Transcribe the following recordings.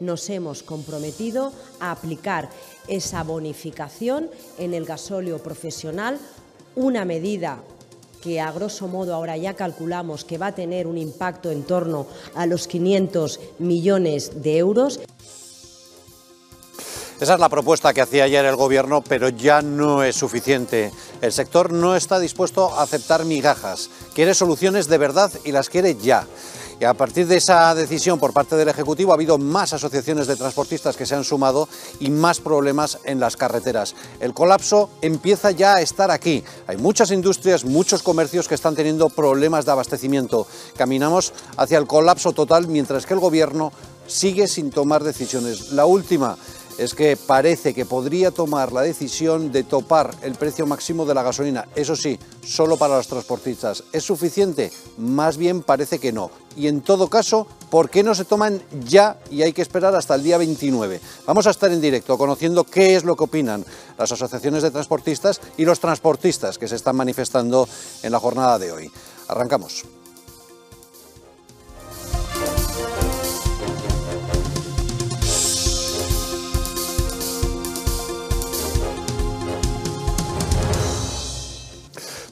nos hemos comprometido a aplicar esa bonificación en el gasóleo profesional, una medida que a grosso modo ahora ya calculamos que va a tener un impacto en torno a los 500 millones de euros. Esa es la propuesta que hacía ayer el Gobierno, pero ya no es suficiente. El sector no está dispuesto a aceptar migajas, quiere soluciones de verdad y las quiere ya. Y a partir de esa decisión por parte del Ejecutivo ha habido más asociaciones de transportistas que se han sumado y más problemas en las carreteras. El colapso empieza ya a estar aquí. Hay muchas industrias, muchos comercios que están teniendo problemas de abastecimiento. Caminamos hacia el colapso total mientras que el Gobierno sigue sin tomar decisiones. La última es que parece que podría tomar la decisión de topar el precio máximo de la gasolina. Eso sí, solo para los transportistas. ¿Es suficiente? Más bien parece que no. Y en todo caso, ¿por qué no se toman ya y hay que esperar hasta el día 29? Vamos a estar en directo conociendo qué es lo que opinan las asociaciones de transportistas y los transportistas que se están manifestando en la jornada de hoy. Arrancamos.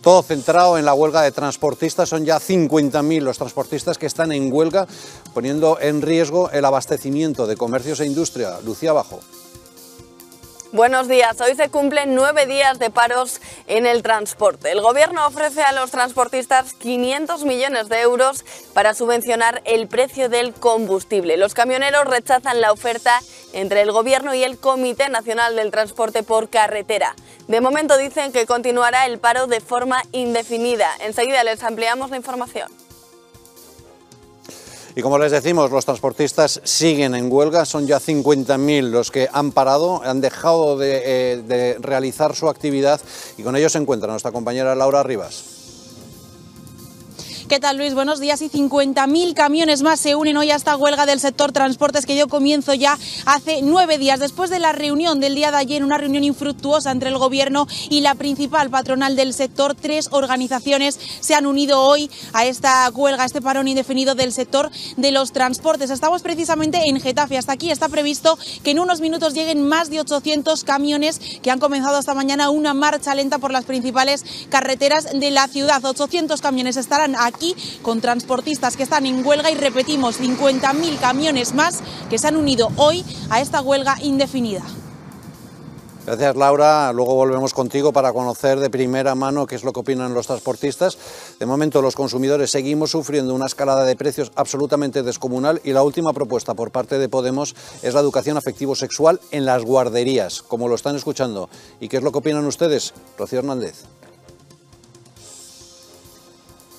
Todo centrado en la huelga de transportistas, son ya 50.000 los transportistas que están en huelga, poniendo en riesgo el abastecimiento de comercios e industria. Lucía Bajo. Buenos días. Hoy se cumplen nueve días de paros en el transporte. El Gobierno ofrece a los transportistas 500 millones de euros para subvencionar el precio del combustible. Los camioneros rechazan la oferta entre el Gobierno y el Comité Nacional del Transporte por Carretera. De momento dicen que continuará el paro de forma indefinida. Enseguida les ampliamos la información. Y como les decimos, los transportistas siguen en huelga, son ya 50.000 los que han parado, han dejado de, eh, de realizar su actividad y con ellos se encuentra nuestra compañera Laura Rivas. ¿Qué tal Luis? Buenos días. Y 50.000 camiones más se unen hoy a esta huelga del sector transportes que yo comienzo ya hace nueve días. Después de la reunión del día de ayer, una reunión infructuosa entre el Gobierno y la principal patronal del sector, tres organizaciones se han unido hoy a esta huelga, a este parón indefinido del sector de los transportes. Estamos precisamente en Getafe. Hasta aquí está previsto que en unos minutos lleguen más de 800 camiones que han comenzado esta mañana una marcha lenta por las principales carreteras de la ciudad. 800 camiones estarán aquí con transportistas que están en huelga y repetimos, 50.000 camiones más que se han unido hoy a esta huelga indefinida. Gracias Laura, luego volvemos contigo para conocer de primera mano qué es lo que opinan los transportistas. De momento los consumidores seguimos sufriendo una escalada de precios absolutamente descomunal y la última propuesta por parte de Podemos es la educación afectivo-sexual en las guarderías, como lo están escuchando. ¿Y qué es lo que opinan ustedes? Rocío Hernández.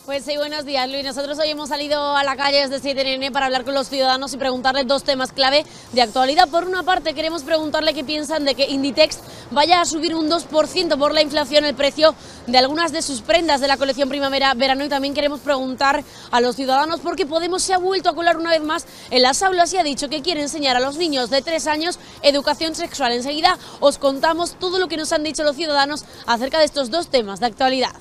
Pues sí, buenos días, Luis. Nosotros hoy hemos salido a la calle desde 7NN para hablar con los ciudadanos y preguntarles dos temas clave de actualidad. Por una parte, queremos preguntarle qué piensan de que Inditex vaya a subir un 2% por la inflación el precio de algunas de sus prendas de la colección primavera-verano y también queremos preguntar a los ciudadanos por qué Podemos se ha vuelto a colar una vez más en las aulas y ha dicho que quiere enseñar a los niños de tres años educación sexual. Enseguida os contamos todo lo que nos han dicho los ciudadanos acerca de estos dos temas de actualidad.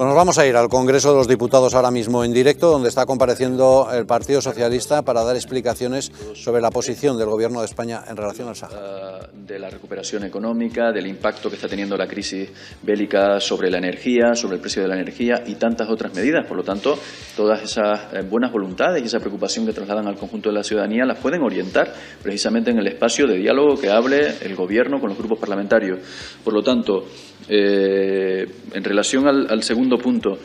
Pues nos vamos a ir al Congreso de los Diputados ahora mismo en directo, donde está compareciendo el Partido Socialista para dar explicaciones sobre la posición del Gobierno de España en relación al Sahara. De la recuperación económica, del impacto que está teniendo la crisis bélica sobre la energía, sobre el precio de la energía y tantas otras medidas. Por lo tanto, todas esas eh, buenas voluntades y esa preocupación que trasladan al conjunto de la ciudadanía las pueden orientar precisamente en el espacio de diálogo que hable el Gobierno con los grupos parlamentarios. Por lo tanto, eh, en relación al, segundo punto,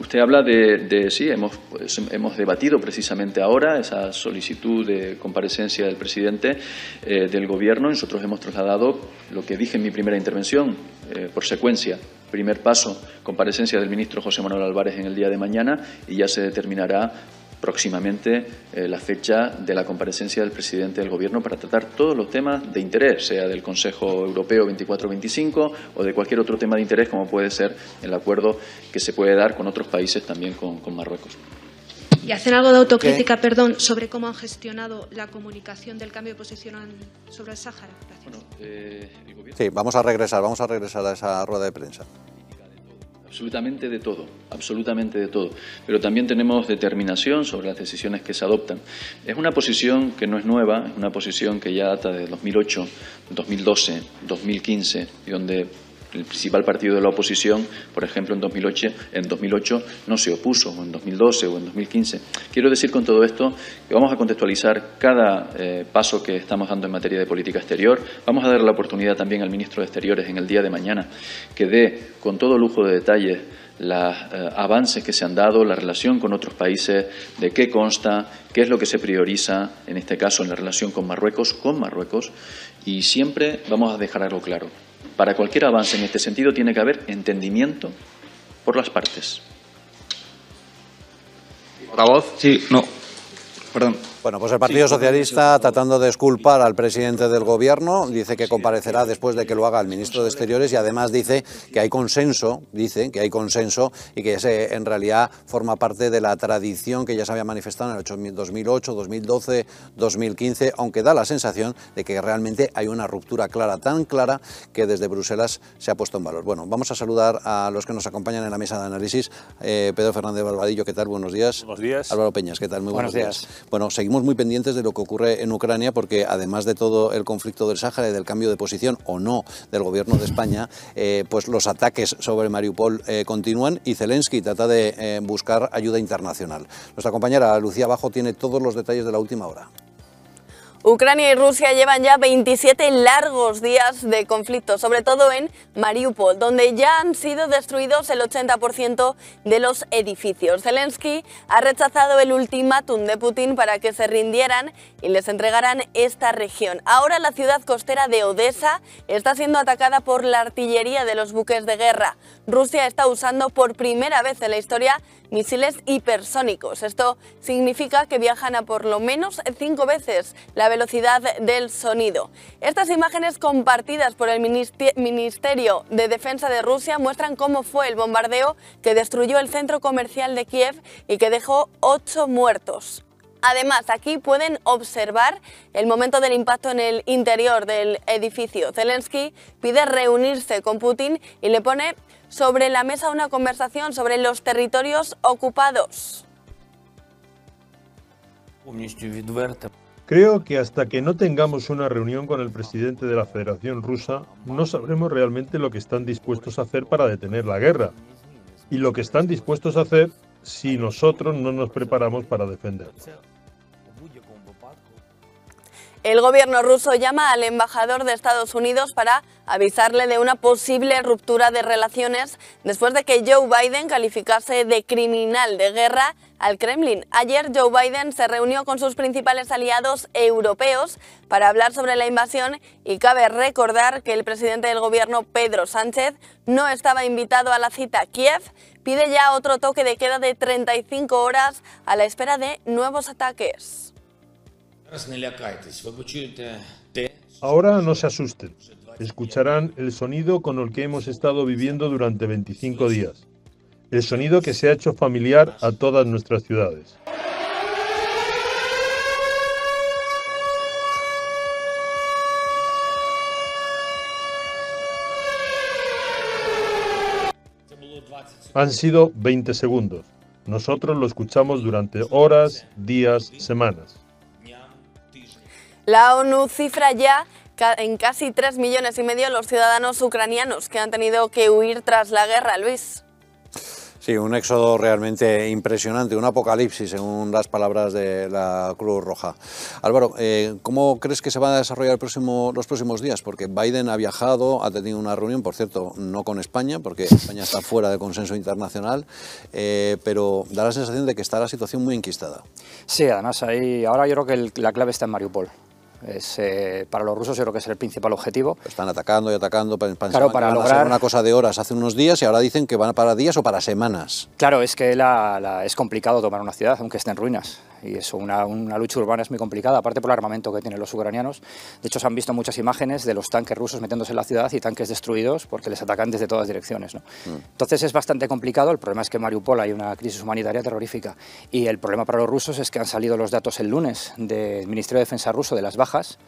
Usted habla de, sí, hemos, pues, hemos debatido precisamente ahora esa solicitud de comparecencia del presidente eh, del Gobierno. Nosotros hemos trasladado lo que dije en mi primera intervención, eh, por secuencia. Primer paso, comparecencia del ministro José Manuel Álvarez en el día de mañana y ya se determinará próximamente eh, la fecha de la comparecencia del presidente del Gobierno para tratar todos los temas de interés, sea del Consejo Europeo 24-25 o de cualquier otro tema de interés, como puede ser el acuerdo que se puede dar con otros países, también con, con Marruecos. Y hacen algo de autocrítica, perdón, sobre cómo han gestionado la comunicación del cambio de posición sobre el Sáhara. Gracias. Eh, sí, vamos a regresar, vamos a regresar a esa rueda de prensa absolutamente de todo, absolutamente de todo. Pero también tenemos determinación sobre las decisiones que se adoptan. Es una posición que no es nueva, es una posición que ya data de 2008, 2012, 2015, y donde el principal partido de la oposición, por ejemplo, en 2008, en 2008 no se opuso, o en 2012 o en 2015. Quiero decir con todo esto que vamos a contextualizar cada eh, paso que estamos dando en materia de política exterior. Vamos a dar la oportunidad también al ministro de Exteriores en el día de mañana que dé con todo lujo de detalles los eh, avances que se han dado, la relación con otros países, de qué consta, qué es lo que se prioriza, en este caso en la relación con Marruecos, con Marruecos, y siempre vamos a dejar algo claro. Para cualquier avance en este sentido tiene que haber entendimiento por las partes. voz? Sí, no. Perdón. Bueno, pues el Partido Socialista, tratando de esculpar al presidente del Gobierno, dice que comparecerá después de que lo haga el ministro de Exteriores y además dice que hay consenso, dice que hay consenso y que ese en realidad forma parte de la tradición que ya se había manifestado en el 2008, 2012, 2015, aunque da la sensación de que realmente hay una ruptura clara, tan clara que desde Bruselas se ha puesto en valor. Bueno, vamos a saludar a los que nos acompañan en la mesa de análisis. Eh, Pedro Fernández Balbadillo, ¿qué tal? Buenos días. Buenos días. Álvaro Peñas, ¿qué tal? Muy buenos, días. Bueno, seguimos muy pendientes de lo que ocurre en Ucrania porque además de todo el conflicto del Sáhara y del cambio de posición o no del gobierno de España, eh, pues los ataques sobre Mariupol eh, continúan y Zelensky trata de eh, buscar ayuda internacional. Nuestra compañera Lucía Bajo tiene todos los detalles de la última hora. Ucrania y Rusia llevan ya 27 largos días de conflicto, sobre todo en Mariupol, donde ya han sido destruidos el 80% de los edificios. Zelensky ha rechazado el ultimátum de Putin para que se rindieran y les entregaran esta región. Ahora la ciudad costera de Odessa está siendo atacada por la artillería de los buques de guerra. Rusia está usando por primera vez en la historia misiles hipersónicos. Esto significa que viajan a por lo menos cinco veces la velocidad del sonido. Estas imágenes compartidas por el Ministerio de Defensa de Rusia muestran cómo fue el bombardeo que destruyó el centro comercial de Kiev y que dejó ocho muertos. Además, aquí pueden observar el momento del impacto en el interior del edificio. Zelensky pide reunirse con Putin y le pone sobre la mesa una conversación sobre los territorios ocupados. Creo que hasta que no tengamos una reunión con el presidente de la Federación Rusa, no sabremos realmente lo que están dispuestos a hacer para detener la guerra y lo que están dispuestos a hacer si nosotros no nos preparamos para defenderla. El gobierno ruso llama al embajador de Estados Unidos para avisarle de una posible ruptura de relaciones después de que Joe Biden calificase de criminal de guerra al Kremlin. Ayer Joe Biden se reunió con sus principales aliados europeos para hablar sobre la invasión y cabe recordar que el presidente del gobierno, Pedro Sánchez, no estaba invitado a la cita. Kiev pide ya otro toque de queda de 35 horas a la espera de nuevos ataques. Ahora no se asusten. Escucharán el sonido con el que hemos estado viviendo durante 25 días. El sonido que se ha hecho familiar a todas nuestras ciudades. Han sido 20 segundos. Nosotros lo escuchamos durante horas, días, semanas. La ONU cifra ya en casi 3 millones y medio los ciudadanos ucranianos que han tenido que huir tras la guerra, Luis. Sí, un éxodo realmente impresionante, un apocalipsis, según las palabras de la Cruz Roja. Álvaro, eh, ¿cómo crees que se va a desarrollar los próximos días? Porque Biden ha viajado, ha tenido una reunión, por cierto, no con España, porque España está fuera del consenso internacional, eh, pero da la sensación de que está la situación muy enquistada. Sí, además ahí, ahora yo creo que la clave está en Mariupol. Es, eh, para los rusos yo creo que es el principal objetivo. Están atacando y atacando, claro, para lograr una cosa de horas hace unos días y ahora dicen que van para días o para semanas. Claro, es que es complicado tomar una ciudad aunque esté en ruinas. Y eso, una, una, lucha urbana es muy complicada, aparte por el armamento que tienen los ucranianos. De hecho, se han visto muchas imágenes de los tanques rusos metiéndose en la ciudad y tanques destruidos porque les atacan desde todas direcciones. ¿no? Mm. Entonces es bastante complicado, el problema es que en Mariupol hay una crisis humanitaria terrorífica y el problema para los rusos es que han salido los datos el lunes del Ministerio de Defensa ruso de las bajas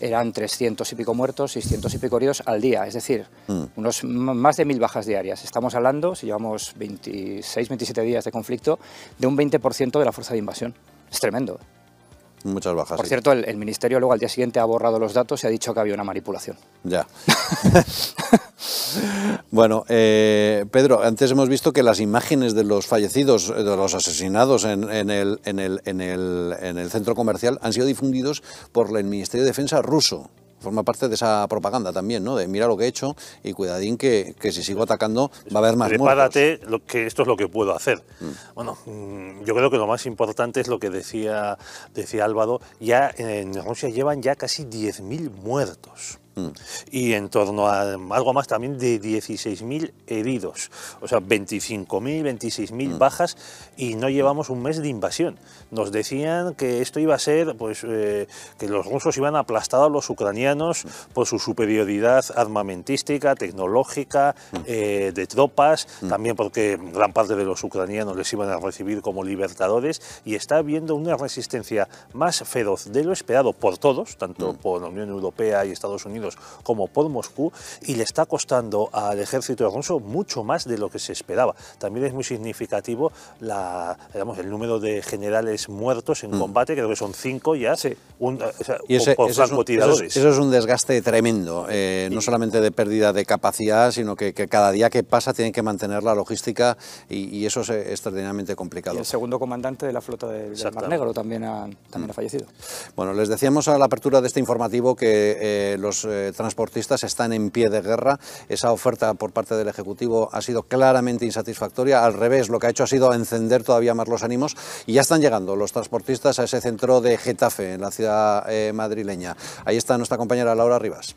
eran 300 y pico muertos, 600 y pico heridos al día, es decir, mm. unos más de mil bajas diarias. Estamos hablando, si llevamos 26, 27 días de conflicto, de un 20% de la fuerza de invasión. Es tremendo. Muchas bajas. Por cierto, el, Ministerio luego al día siguiente ha borrado los datos y ha dicho que había una manipulación. Ya. bueno, eh, Pedro, antes hemos visto que las imágenes de los fallecidos, de los asesinados en, el, en, el, en, el, en el centro comercial han sido difundidos por el Ministerio de Defensa ruso forma parte de esa propaganda también, ¿no? De mira lo que he hecho y cuidadín que, que si sigo atacando va a haber más Prepárate, lo que esto es lo que puedo hacer. Mm. Bueno, mm, yo creo que lo más importante es lo que decía, decía Álvaro, ya en Rusia llevan ya casi 10.000 muertos. Mm. Y en torno a algo más también de 16.000 heridos, o sea, 25.000, 26.000 bajas y no llevamos un mes de invasión. Nos decían que esto iba a ser, pues, eh, que los rusos iban a aplastar a los ucranianos por su superioridad armamentística, tecnológica, eh, de tropas, también porque gran parte de los ucranianos les iban a recibir como libertadores y está habiendo una resistencia más feroz de lo esperado por todos, tanto por la Unión Europea y Estados Unidos, como por Moscú y le está costando al ejército ruso mucho más de lo que se esperaba. También es muy significativo la, digamos, el número de generales muertos en mm. combate, creo que son cinco ya, un, y ese, por, eso, es eso, es un, desgaste tremendo, eh, no solamente de pérdida de capacidad, sino que, cada día que pasa tienen que mantener la logística y, eso es extraordinariamente complicado. Y el segundo comandante de la flota del, Mar Negro también ha, también ha fallecido. Bueno, les decíamos a la apertura de este informativo que eh, los eh, transportistas están en pie de guerra. Esa oferta por parte del Ejecutivo ha sido claramente insatisfactoria. Al revés, lo que ha hecho ha sido encender todavía más los ánimos y ya están llegando los transportistas a ese centro de Getafe, en la ciudad eh, madrileña. Ahí está nuestra compañera Laura Rivas.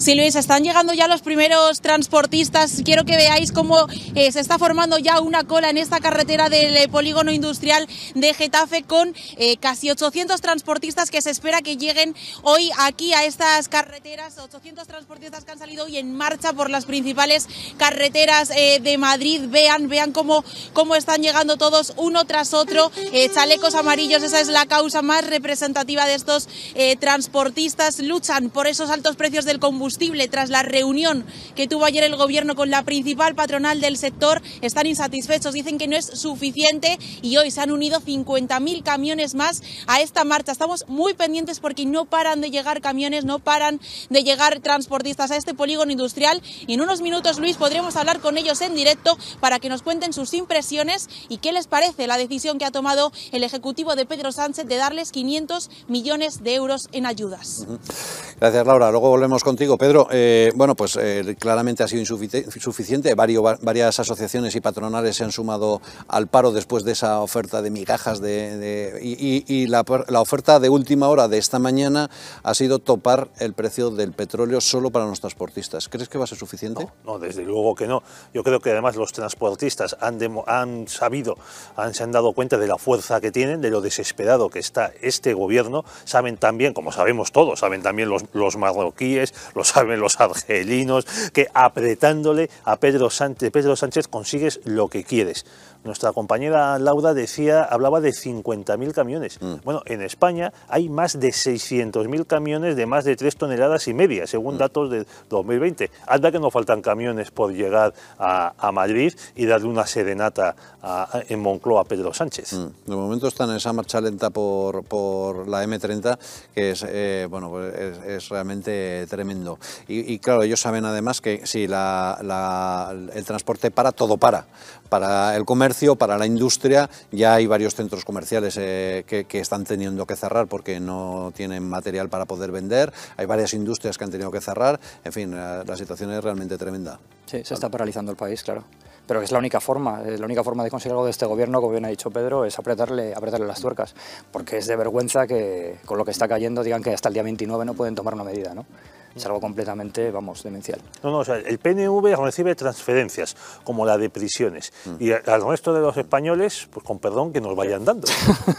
Sí, Luis, están llegando ya los primeros transportistas. Quiero que veáis cómo eh, se está formando ya una cola en esta carretera del eh, polígono industrial de Getafe con eh, casi 800 transportistas que se espera que lleguen hoy aquí a estas carreteras. 800 transportistas que han salido hoy en marcha por las principales carreteras de Madrid. Vean, vean cómo, cómo están llegando todos uno tras otro. chalecos amarillos, esa es la causa más representativa de estos transportistas. Luchan por esos altos precios del combustible tras la reunión que tuvo ayer el Gobierno con la principal patronal del sector. Están insatisfechos, dicen que no es suficiente y hoy se han unido 50.000 camiones más a esta marcha. Estamos muy pendientes porque no paran de llegar camiones, no paran de llegar transportistas a este polígono industrial y en unos minutos, Luis, podremos hablar con ellos en directo para que nos cuenten sus impresiones y qué les parece la decisión que ha tomado el Ejecutivo de Pedro Sánchez de darles 500 millones de euros en ayudas. Gracias, Laura. Luego volvemos contigo. Pedro, eh, bueno, pues eh, claramente ha sido insuficiente. varias asociaciones y patronales se han sumado al paro después de esa oferta de migajas de, y, la, oferta de última hora de esta mañana ha sido topar el precio del petróleo solo para los transportistas. ¿Crees que va a ser suficiente? No, desde luego que no. Yo creo que además los transportistas han, han sabido, se han dado cuenta de la fuerza que tienen, de lo desesperado que está este gobierno. Saben también, como sabemos todos, saben también los, los marroquíes, los saben los argelinos, que apretándole a Pedro Sánchez, Pedro Sánchez consigues lo que quieres. Nuestra compañera Laura decía, hablaba de 50.000 camiones. Mm. Bueno, en España hay más de 600.000 camiones de más de 3 toneladas y media, según mm. datos de 2020. Anda que no faltan camiones por llegar a, Madrid y darle una serenata en Moncloa a Pedro Sánchez. Mm. De momento están en esa marcha lenta por, por la M30, que es, eh, bueno, pues es, realmente tremendo. Y, claro, ellos saben además que si la, el transporte para, todo para. Para el comercio para la industria, ya hay varios centros comerciales eh, que, están teniendo que cerrar porque no tienen material para poder vender, hay varias industrias que han tenido que cerrar, en fin, la, situación es realmente tremenda. Sí, se está paralizando el país, claro pero es la única forma, la única forma de conseguir algo de este gobierno, como bien ha dicho Pedro, es apretarle, apretarle las tuercas, porque es de vergüenza que con lo que está cayendo digan que hasta el día 29 no pueden tomar una medida, ¿no? Es algo completamente, vamos, demencial. No, no, o sea, el PNV recibe transferencias, como la de prisiones, Mm. y al resto de los españoles, pues con perdón, que nos vayan dando.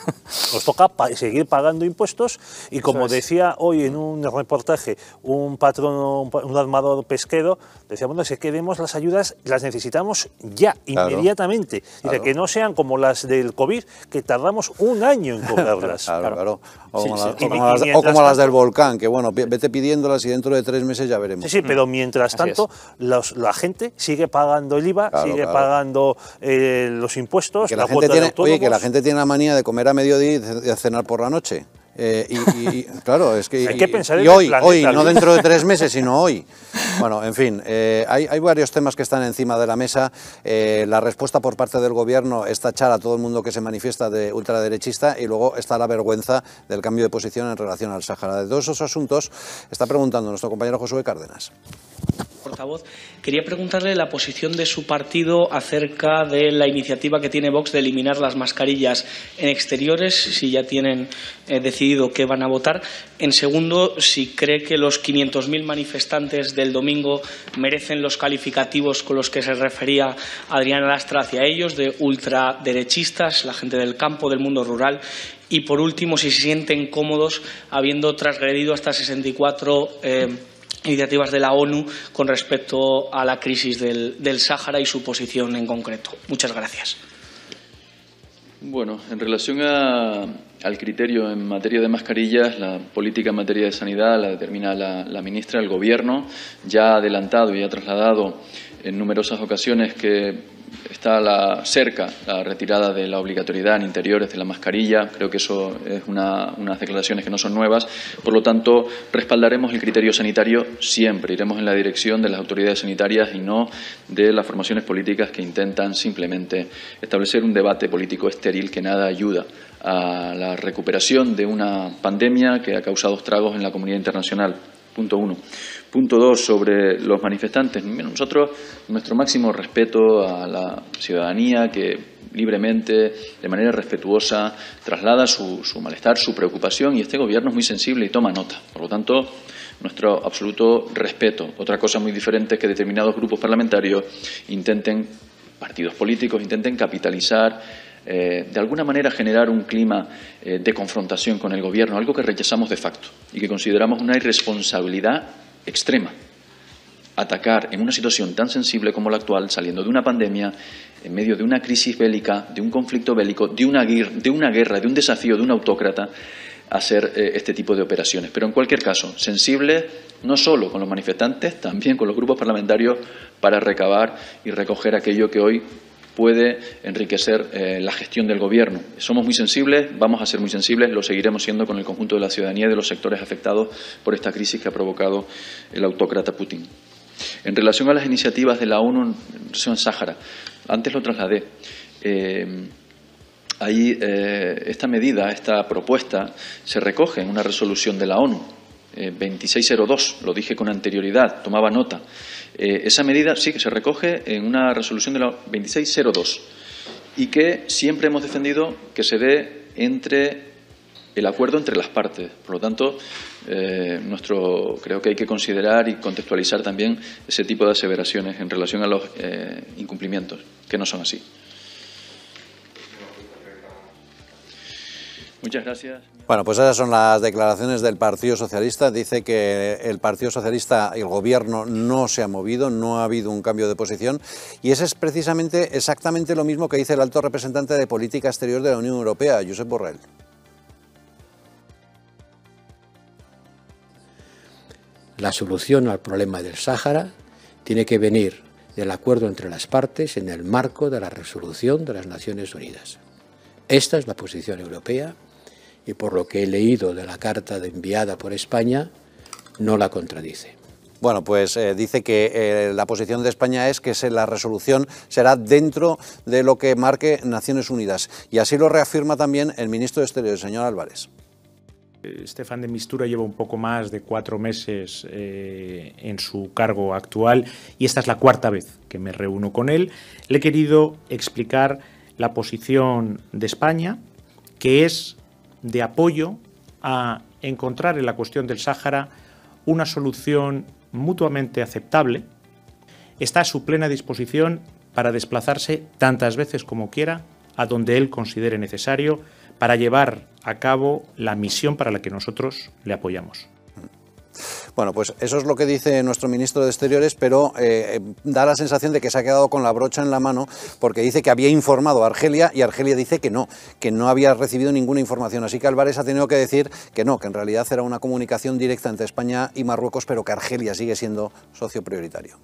Nos toca pa- seguir pagando impuestos y como es. decía hoy en un reportaje un patrón, un, armador pesquero, decía, bueno, si queremos las ayudas, las necesitamos ya, Claro. inmediatamente. Dice, Claro. que no sean como las del COVID, que tardamos un año en cobrarlas. Claro, claro. O como, las, del volcán, que bueno, vete pidiéndolas y dentro de tres meses ya veremos. Sí, sí, pero mientras Así tanto, los- la gente sigue pagando el IVA, Claro, sigue claro. pagando eh, los impuestos, que la, gente cuota de tiene, oye, que la gente tiene la manía de comer a mediodía y de cenar por la noche. Eh, y, claro, es que, Hay que pensar y en hoy, planeta, hoy, no dentro de tres meses, sino hoy. Bueno, en fin, eh, hay, hay varios temas que están encima de la mesa. Eh, la respuesta por parte del gobierno es tachar a todo el mundo que se manifiesta de ultraderechista y luego está la vergüenza del cambio de posición en relación al Sáhara. De todos esos asuntos está preguntando nuestro compañero Josué Cárdenas. Portavoz, quería preguntarle la posición de su partido acerca de la iniciativa que tiene Vox de eliminar las mascarillas en exteriores, si ya tienen eh, decidido qué van a votar. En segundo, si cree que los 500.000 manifestantes del domingo merecen los calificativos con los que se refería Adriana Lastra hacia ellos, de ultraderechistas, la gente del campo, del mundo rural. Y por último, si se sienten cómodos habiendo transgredido hasta 64 eh, iniciativas de la ONU con respecto a la crisis del, del Sáhara y su posición en concreto. Muchas gracias. Bueno, en relación a- al criterio en materia de mascarillas, la política en materia de sanidad la determina la, la ministra. El Gobierno ya ha adelantado y ha trasladado en numerosas ocasiones que está la, cerca la retirada de la obligatoriedad en interiores de la mascarilla. Creo que eso es una- unas declaraciones que no son nuevas. Por lo tanto, respaldaremos el criterio sanitario siempre. Iremos en la dirección de las autoridades sanitarias y no de las formaciones políticas que intentan simplemente establecer un debate político estéril que nada ayuda a la recuperación de una pandemia que ha causado estragos en la comunidad internacional. Punto uno. Punto dos, sobre los manifestantes. Nosotros, nuestro máximo respeto a la ciudadanía que libremente, de manera respetuosa, traslada su, su malestar, su preocupación, y este gobierno es muy sensible y toma nota. Por lo tanto, nuestro absoluto respeto. Otra cosa muy diferente es que determinados grupos parlamentarios intenten, partidos políticos, intenten capitalizar eh, de alguna manera generar un clima eh, de confrontación con el gobierno, algo que rechazamos de facto y que consideramos una irresponsabilidad extrema. Atacar en una situación tan sensible como la actual, saliendo de una pandemia, en medio de una crisis bélica, de un conflicto bélico, de una, de una guerra, de un desafío de un autócrata, hacer eh, este tipo de operaciones. Pero en cualquier caso, sensible no solo con los manifestantes, también con los grupos parlamentarios para recabar y recoger aquello que hoy puede enriquecer eh, la gestión del Gobierno. Somos muy sensibles, vamos a ser muy sensibles, lo seguiremos siendo con el conjunto de la ciudadanía y de los sectores afectados por esta crisis que ha provocado el autócrata Putin. En relación a las iniciativas de la ONU en relación Sáhara, antes lo trasladé. Eh, ahí eh, esta medida, esta propuesta, se recoge en una resolución de la ONU, eh, 2602, lo dije con anterioridad, tomaba nota. Eh, esa medida sí que se recoge en una resolución de la 2602 y que siempre hemos defendido que se dé entre el acuerdo entre las partes. Por lo tanto, eh, nuestro, creo que hay que considerar y contextualizar también ese tipo de aseveraciones en relación a los eh, incumplimientos, que no son así. Muchas gracias. Bueno, pues esas son las declaraciones del Partido Socialista. Dice que el Partido Socialista y el Gobierno no se ha movido, no ha habido un cambio de posición. Y ese es precisamente exactamente lo mismo que dice el alto representante de Política Exterior de la Unión Europea, Josep Borrell. La solución al problema del Sáhara tiene que venir del acuerdo entre las partes en el marco de la resolución de las Naciones Unidas. Esta es la posición europea y por lo que he leído de la carta de enviada por España, no la contradice. Bueno, pues eh, dice que eh, la posición de España es que se, la resolución será dentro de lo que marque Naciones Unidas. Y así lo reafirma también el ministro de Exteriores, señor Álvarez. Estefan de Mistura lleva un poco más de cuatro meses eh, en su cargo actual y esta es la cuarta vez que me reúno con él. Le he querido explicar la posición de España, que es de apoyo a encontrar en la cuestión del Sáhara una solución mutuamente aceptable, está a su plena disposición para desplazarse tantas veces como quiera a donde él considere necesario para llevar a cabo la misión para la que nosotros le apoyamos. Bueno, pues eso es lo que dice nuestro ministro de Exteriores, pero eh, da la sensación de que se ha quedado con la brocha en la mano porque dice que había informado a Argelia y Argelia dice que no, que no había recibido ninguna información. Así que Álvarez ha tenido que decir que no, que en realidad era una comunicación directa entre España y Marruecos, pero que Argelia sigue siendo socio prioritario.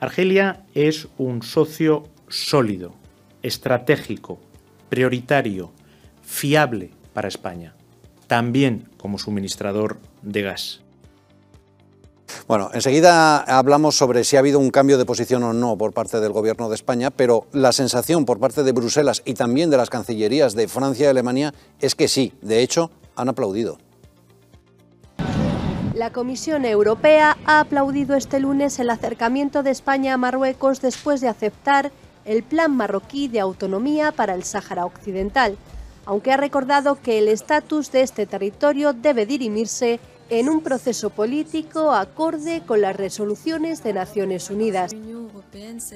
Argelia es un socio sólido, estratégico, prioritario, fiable para España, también como suministrador de gas. Bueno, enseguida hablamos sobre si ha habido un cambio de posición o no por parte del Gobierno de España, pero la sensación por parte de Bruselas y también de las cancillerías de Francia y Alemania es que sí, de hecho, han aplaudido. La Comisión Europea ha aplaudido este lunes el acercamiento de España a Marruecos después de aceptar el plan marroquí de autonomía para el Sáhara Occidental, aunque ha recordado que el estatus de este territorio debe dirimirse en un proceso político acorde con las resoluciones de Naciones Unidas.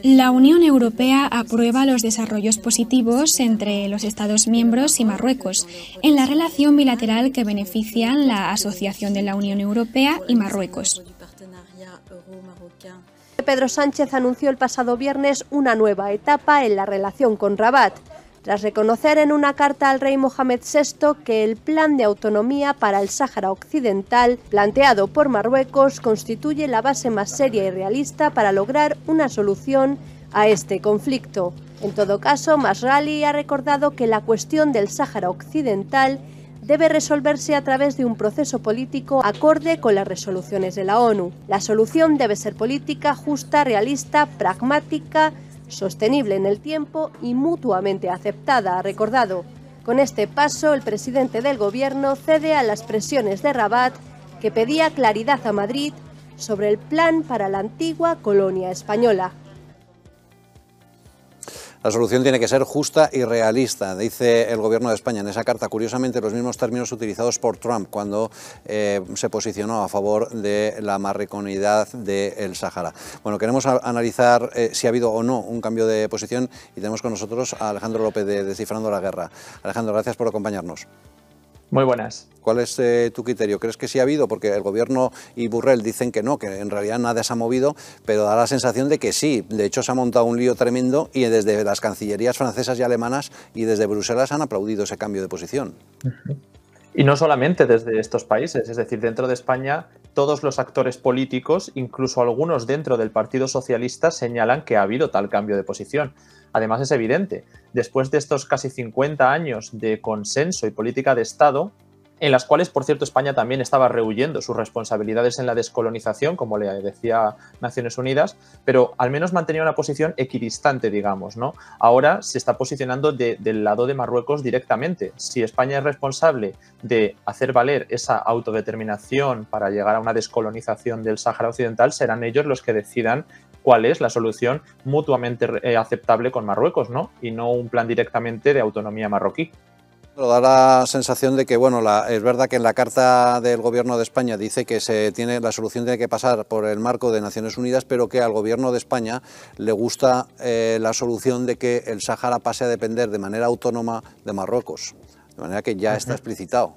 La Unión Europea aprueba los desarrollos positivos entre los Estados miembros y Marruecos en la relación bilateral que benefician la asociación de la Unión Europea y Marruecos. Pedro Sánchez anunció el pasado viernes una nueva etapa en la relación con Rabat, tras reconocer en una carta al rey Mohamed VI que el plan de autonomía para el Sáhara Occidental, planteado por Marruecos, constituye la base más seria y realista para lograr una solución a este conflicto. En todo caso, Masrali ha recordado que la cuestión del Sáhara Occidental debe resolverse a través de un proceso político acorde con las resoluciones de la ONU. La solución debe ser política, justa, realista, pragmática, sostenible en el tiempo y mutuamente aceptada, ha recordado. Con este paso, el presidente del Gobierno cede a las presiones de Rabat, que pedía claridad a Madrid sobre el plan para la antigua colonia española. La solución tiene que ser justa y realista, dice el Gobierno de España en esa carta. Curiosamente, los mismos términos utilizados por Trump cuando eh, se posicionó a favor de la marroconidad del Sáhara. Bueno, queremos analizar eh, si ha habido o no un cambio de posición y tenemos con nosotros a Alejandro López de Descifrando la Guerra. Alejandro, gracias por acompañarnos. Muy buenas. ¿Cuál es eh, tu criterio? ¿Crees que sí ha habido? Porque el gobierno y Burrell dicen que no, que en realidad nada se ha movido, pero da la sensación de que sí. De hecho, se ha montado un lío tremendo y desde las cancillerías francesas y alemanas y desde Bruselas han aplaudido ese cambio de posición. Y no solamente desde estos países, es decir, dentro de España todos los actores políticos, incluso algunos dentro del Partido Socialista, señalan que ha habido tal cambio de posición. Además, es evidente, después de estos casi 50 años de consenso y política de Estado, en las cuales, por cierto, España también estaba rehuyendo sus responsabilidades en la descolonización, como le decía Naciones Unidas, pero al menos mantenía una posición equidistante, digamos, ¿no? Ahora se está posicionando del lado de Marruecos directamente. Si España es responsable de hacer valer esa autodeterminación para llegar a una descolonización del Sáhara Occidental, serán ellos los que decidan cuál es la solución mutuamente eh, aceptable con Marruecos, ¿no? Y no un plan directamente de autonomía marroquí. Da la sensación de que, bueno, es verdad que en la carta del Gobierno de España dice que se tiene, la solución tiene que pasar por el marco de Naciones Unidas, pero que al Gobierno de España le gusta eh, la solución de que el Sáhara pase a depender de manera autónoma de Marruecos. De manera que ya está explicitado.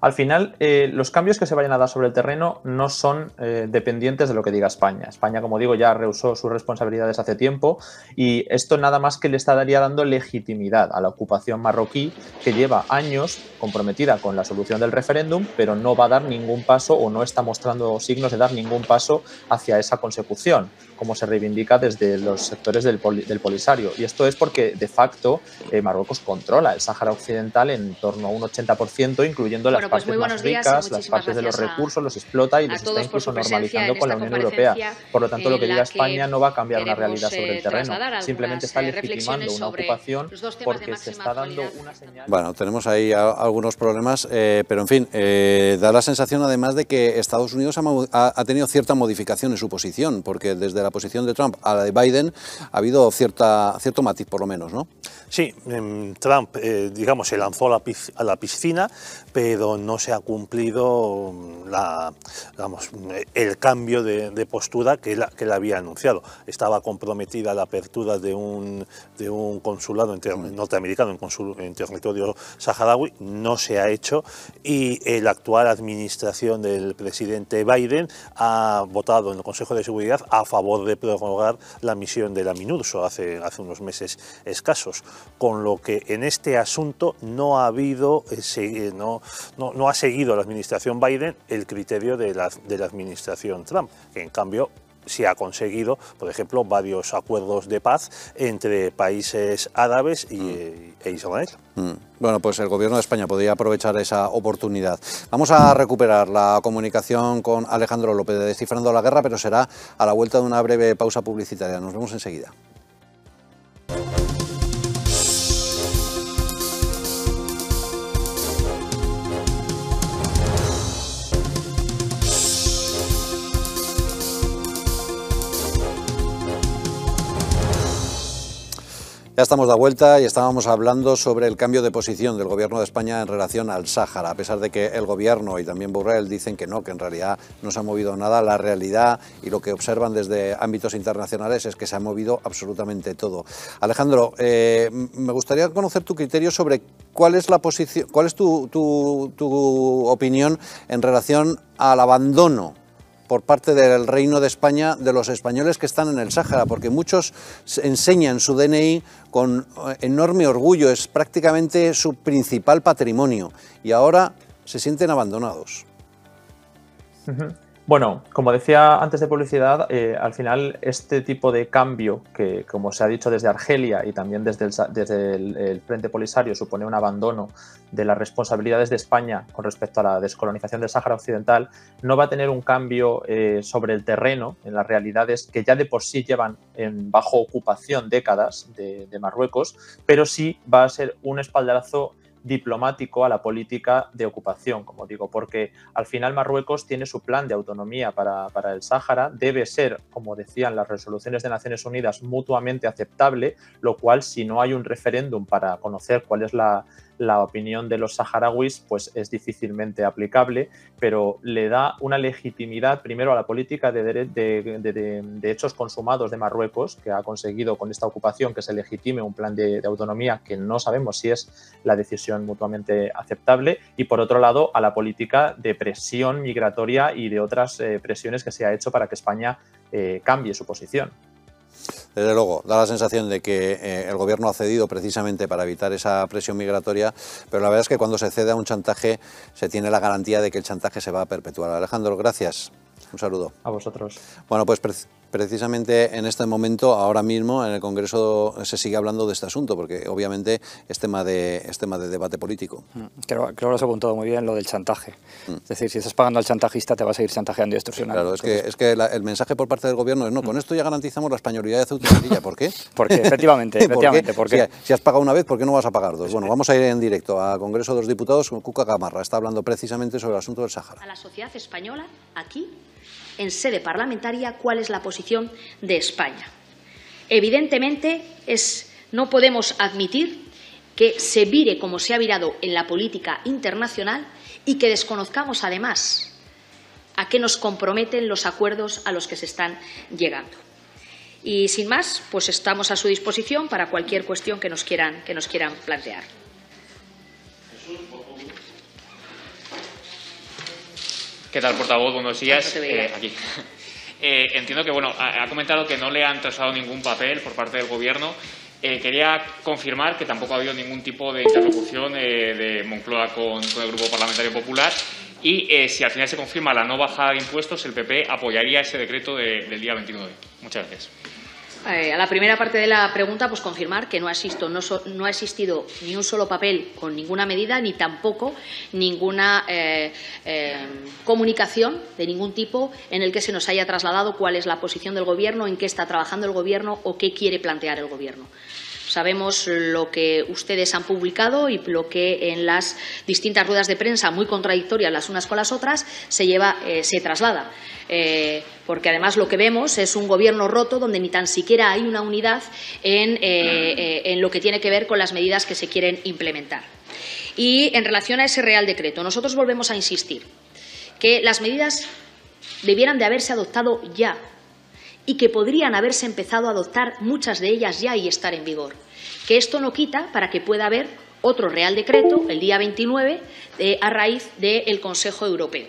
Al final, eh, los cambios que se vayan a dar sobre el terreno no son eh, dependientes de lo que diga España. España, como digo, ya rehusó sus responsabilidades hace tiempo y esto nada más que le estaría dando legitimidad a la ocupación marroquí que lleva años comprometida con la solución del referéndum, pero no va a dar ningún paso o no está mostrando signos de dar ningún paso hacia esa consecución, como se reivindica desde los sectores del, Polisario. Y esto es porque, de facto, eh, Marruecos controla el Sáhara Occidental en torno a un 80%, incluyendo las pues partes más ricas, las partes de los recursos, los explota y los está incluso normalizando con la Unión Europea. Por lo tanto, lo que diga España no va a cambiar una realidad sobre el eh, terreno, simplemente está eh, legitimando una ocupación porque se está dando una señal. Bueno, tenemos ahí algunos problemas, eh, pero en fin, da la sensación además de que Estados Unidos ha, tenido cierta modificación en su posición, porque desde la posición de Trump a la de Biden, ha habido cierta, cierto matiz por lo menos, ¿no? Sí, em, Trump, eh, digamos, se lanzó a la, a la, piscina, pero no se ha cumplido mm, la, el cambio de, postura que él, que había anunciado. Estaba comprometida la apertura de un, de un consulado norteamericano en, en territorio saharaui, no se ha hecho y la actual administración del presidente Biden ha votado en el Consejo de Seguridad a favor de prorrogar la misión de la MINURSO hace, hace unos meses escasos con lo que en este asunto no ha habido, eh, no, no, ha seguido la administración Biden el criterio de la, de la administración Trump, que en cambio sí ha conseguido, por ejemplo, varios acuerdos de paz entre países árabes y, mm. eh, e Israel. Mm. Bueno, pues el Gobierno de España podría aprovechar esa oportunidad. Vamos a recuperar la comunicación con Alejandro López de Descifrando la Guerra, pero será a la vuelta de una breve pausa publicitaria. Nos vemos enseguida. Ya estamos de vuelta y estábamos hablando sobre el cambio de posición del Gobierno de España en relación al Sáhara. A pesar de que el Gobierno y también Borrell dicen que no, que en realidad no se ha movido nada, la realidad y lo que observan desde ámbitos internacionales es que se ha movido absolutamente todo. Alejandro, eh, me gustaría conocer tu criterio sobre cuál es la posición, cuál es tu, tu opinión en relación al abandono por parte del Reino de España de los españoles que están en el Sáhara, porque muchos enseñan su DNI con eh, enorme orgullo, es prácticamente su principal patrimonio y ahora se sienten abandonados. Bueno, como decía antes de publicidad, eh, al final este tipo de cambio que, como se ha dicho desde Argelia y también desde el, desde el, Frente Polisario, supone un abandono de las responsabilidades de España con respecto a la descolonización del Sáhara Occidental, no va a tener un cambio eh, sobre el terreno. En las realidades que ya de por sí llevan en bajo ocupación décadas de, de Marruecos, pero sí va a ser un espaldarazo diplomático a la política de ocupación, como digo, porque al final Marruecos tiene su plan de autonomía para, para, el Sáhara, debe ser, como decían las resoluciones de Naciones Unidas, mutuamente aceptable, lo cual si no hay un referéndum para conocer cuál es la, la opinión de los saharauis pues es difícilmente aplicable, pero le da una legitimidad primero a la política de, de, hechos consumados de Marruecos, que ha conseguido con esta ocupación que se legitime un plan de, autonomía que no sabemos si es la decisión mutuamente aceptable, y por otro lado a la política de presión migratoria y de otras eh, presiones que se ha hecho para que España eh, cambie su posición. Desde luego, da la sensación de que eh, el Gobierno ha cedido precisamente para evitar esa presión migratoria, pero la verdad es que cuando se cede a un chantaje se tiene la garantía de que el chantaje se va a perpetuar. Alejandro, gracias. Un saludo. A vosotros. Bueno, pues precisamente en este momento, ahora mismo, en el Congreso se sigue hablando de este asunto, porque obviamente es tema de, es tema de debate político. Mm, creo, creo que lo has apuntado muy bien lo del chantaje. Mm. Es decir, si estás pagando al chantajista, te vas a ir chantajeando y extorsionando. Claro, es que, es que el mensaje por parte del Gobierno es, no, con mm. esto ya garantizamos la españolidad de Ceuta y ¿Por qué? Porque, efectivamente, efectivamente. ¿Por qué? Si, has pagado una vez, ¿por qué no vas a pagar dos? Bueno, vamos a ir en directo al Congreso de los Diputados con Cuca Camarra. Está hablando precisamente sobre el asunto del Sáhara. A la sociedad española, aquí en sede parlamentaria cuál es la posición de España. Evidentemente, no podemos admitir que se vire como se ha virado en la política internacional y que desconozcamos, además, a qué nos comprometen los acuerdos a los que se están llegando. Y sin más, pues estamos a su disposición para cualquier cuestión que nos quieran, que nos quieran plantear. ¿Qué tal, portavoz? Buenos días. Eh, aquí. Eh, entiendo que, bueno, ha, comentado que no le han trasladado ningún papel por parte del Gobierno. Eh, quería confirmar que tampoco ha habido ningún tipo de interlocución de Moncloa con, el Grupo Parlamentario Popular y si al final se confirma la no bajada de impuestos, el PP apoyaría ese decreto del día 29. Muchas gracias. Eh, a la primera parte de la pregunta, pues confirmar que no ha, no, ha, existido ni un solo papel con ninguna medida, ni tampoco ninguna eh, eh, comunicación de ningún tipo en el que se nos haya trasladado cuál es la posición del Gobierno, en qué está trabajando el Gobierno o qué quiere plantear el Gobierno. Sabemos lo que ustedes han publicado y lo que en las distintas ruedas de prensa, muy contradictorias las unas con las otras, se lleva, eh, se traslada. Eh, porque además lo que vemos es un gobierno roto donde ni tan siquiera hay una unidad en, en lo que tiene que ver con las medidas que se quieren implementar. Y en relación a ese Real Decreto, nosotros volvemos a insistir que las medidas debieran de haberse adoptado ya y que podrían haberse empezado a adoptar muchas de ellas ya y estar en vigor. Que esto no quita para que pueda haber otro Real Decreto el día 29 eh, a raíz del Consejo Europeo.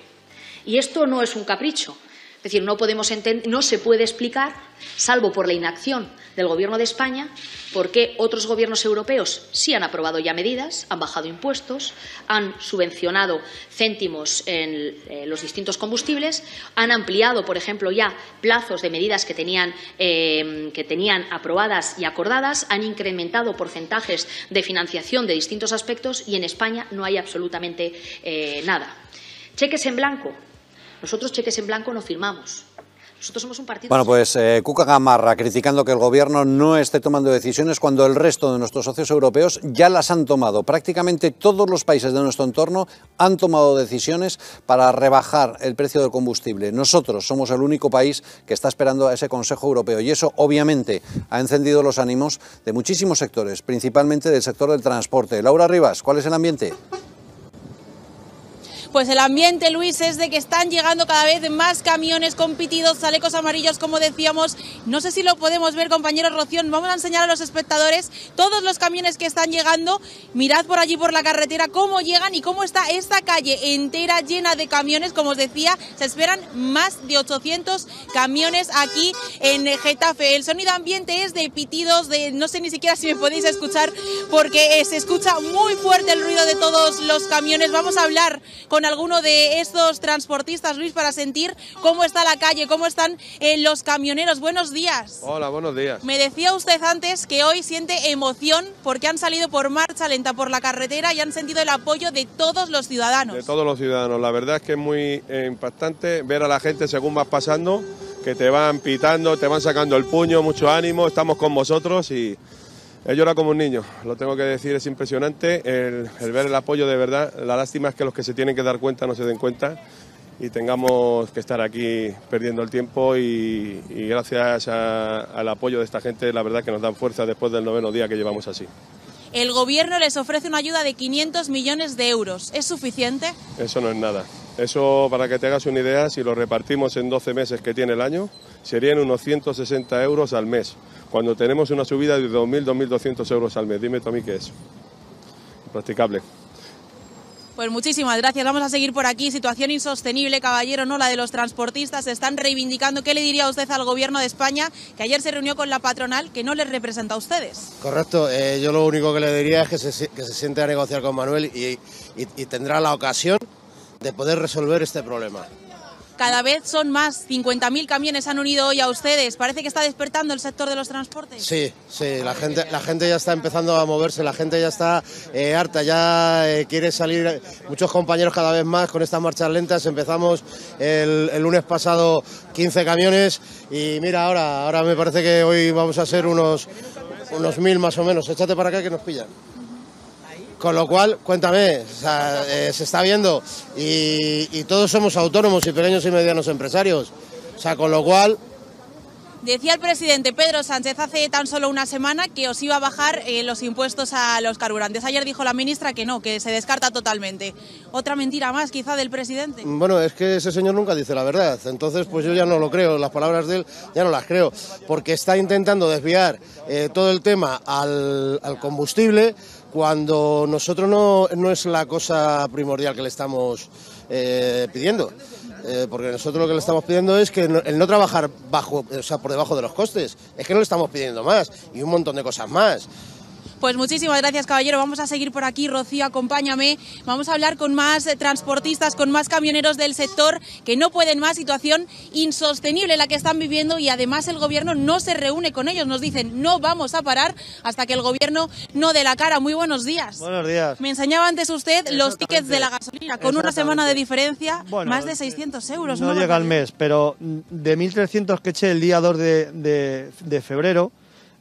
Y esto no es un capricho. Es decir, no, podemos no se puede explicar, salvo por la inacción del Gobierno de España, por qué otros gobiernos europeos sí han aprobado ya medidas, han bajado impuestos, han subvencionado céntimos en eh, los distintos combustibles, han ampliado, por ejemplo, ya plazos de medidas que tenían, eh, que tenían aprobadas y acordadas, han incrementado porcentajes de financiación de distintos aspectos y en España no hay absolutamente eh, nada. Cheques en blanco. Nosotros cheques en blanco no firmamos. Nosotros somos un partido... Bueno, pues eh, Cuca Gamarra criticando que el Gobierno no esté tomando decisiones cuando el resto de nuestros socios europeos ya las han tomado. Prácticamente todos los países de nuestro entorno han tomado decisiones para rebajar el precio del combustible. Nosotros somos el único país que está esperando a ese Consejo Europeo y eso obviamente ha encendido los ánimos de muchísimos sectores, principalmente del sector del transporte. Laura Rivas, ¿cuál es el ambiente? Pues el ambiente, Luis, es de que están llegando cada vez más camiones con pitidos, chalecos amarillos, como decíamos. No sé si lo podemos ver, compañero Roción. Vamos a enseñar a los espectadores todos los camiones que están llegando. Mirad por allí por la carretera cómo llegan y cómo está esta calle entera llena de camiones. Como os decía, se esperan más de 800 camiones aquí en Getafe. El sonido ambiente es de pitidos, de no sé ni siquiera si me podéis escuchar, porque se escucha muy fuerte el ruido de todos los camiones. Vamos a hablar con con alguno de estos transportistas, Luis, para sentir cómo está la calle, cómo están eh, los camioneros. Buenos días. Hola, buenos días. Me decía usted antes que hoy siente emoción porque han salido por marcha lenta por la carretera y han sentido el apoyo de todos los ciudadanos. De todos los ciudadanos. La verdad es que es muy eh, impactante ver a la gente según vas pasando, que te van pitando, te van sacando el puño, mucho ánimo, estamos con vosotros y él llora como un niño, lo tengo que decir, es impresionante el, ver el apoyo de verdad. La lástima es que los que se tienen que dar cuenta no se den cuenta y tengamos que estar aquí perdiendo el tiempo y, gracias al apoyo de esta gente, la verdad que nos dan fuerza después del noveno día que llevamos así. El Gobierno les ofrece una ayuda de 500 millones de euros. ¿Es suficiente? Eso no es nada. Eso, para que te hagas una idea, si lo repartimos en 12 meses que tiene el año, serían unos 160 euros al mes cuando tenemos una subida de 2.000, 2.200 euros al mes. Dime tú a mí qué es. Practicable. Pues muchísimas gracias. Vamos a seguir por aquí. Situación insostenible, caballero, ¿no? La de los transportistas. Se están reivindicando. ¿Qué le diría usted al gobierno de España, que ayer se reunió con la patronal, que no les representa a ustedes? Correcto. Eh, yo lo único que le diría es que se, que se siente a negociar con Manuel y, y tendrá la ocasión de poder resolver este problema. Cada vez son más, 50.000 camiones han unido hoy a ustedes. Parece que está despertando el sector de los transportes. Sí, sí, la gente, la gente ya está empezando a moverse, la gente ya está eh, harta, ya eh, quiere salir, muchos compañeros cada vez más con estas marchas lentas. Empezamos el, el, lunes pasado 15 camiones y mira, ahora, ahora me parece que hoy vamos a ser unos, unos mil más o menos. Échate para acá que nos pillan. Con lo cual, cuéntame, eh, se está viendo y, todos somos autónomos y pequeños y medianos empresarios. O sea, con lo cual... Decía el presidente Pedro Sánchez hace tan solo una semana que os iba a bajar eh, los impuestos a los carburantes. Ayer dijo la ministra que no, que se descarta totalmente. Otra mentira más quizá del presidente. Bueno, es que ese señor nunca dice la verdad. Entonces, pues yo ya no lo creo. Las palabras de él ya no las creo. Porque está intentando desviar eh, todo el tema al, al combustible cuando nosotros no, no es la cosa primordial que le estamos eh, pidiendo. Eh, porque nosotros lo que le estamos pidiendo es que el no trabajar bajo, o sea, por debajo de los costes. Es que no le estamos pidiendo más y un montón de cosas más. Pues muchísimas gracias, caballero. Vamos a seguir por aquí. Rocío, acompáñame. Vamos a hablar con más eh, transportistas, con más camioneros del sector que no pueden más. Situación insostenible la que están viviendo y además el gobierno no se reúne con ellos. Nos dicen, no vamos a parar hasta que el gobierno no dé la cara. Muy buenos días. Buenos días. Me enseñaba antes usted los tickets de la gasolina. Con una semana de diferencia, más de 600 euros. No, llega al mes, pero de 1.300 que eché el día 2 de, de febrero,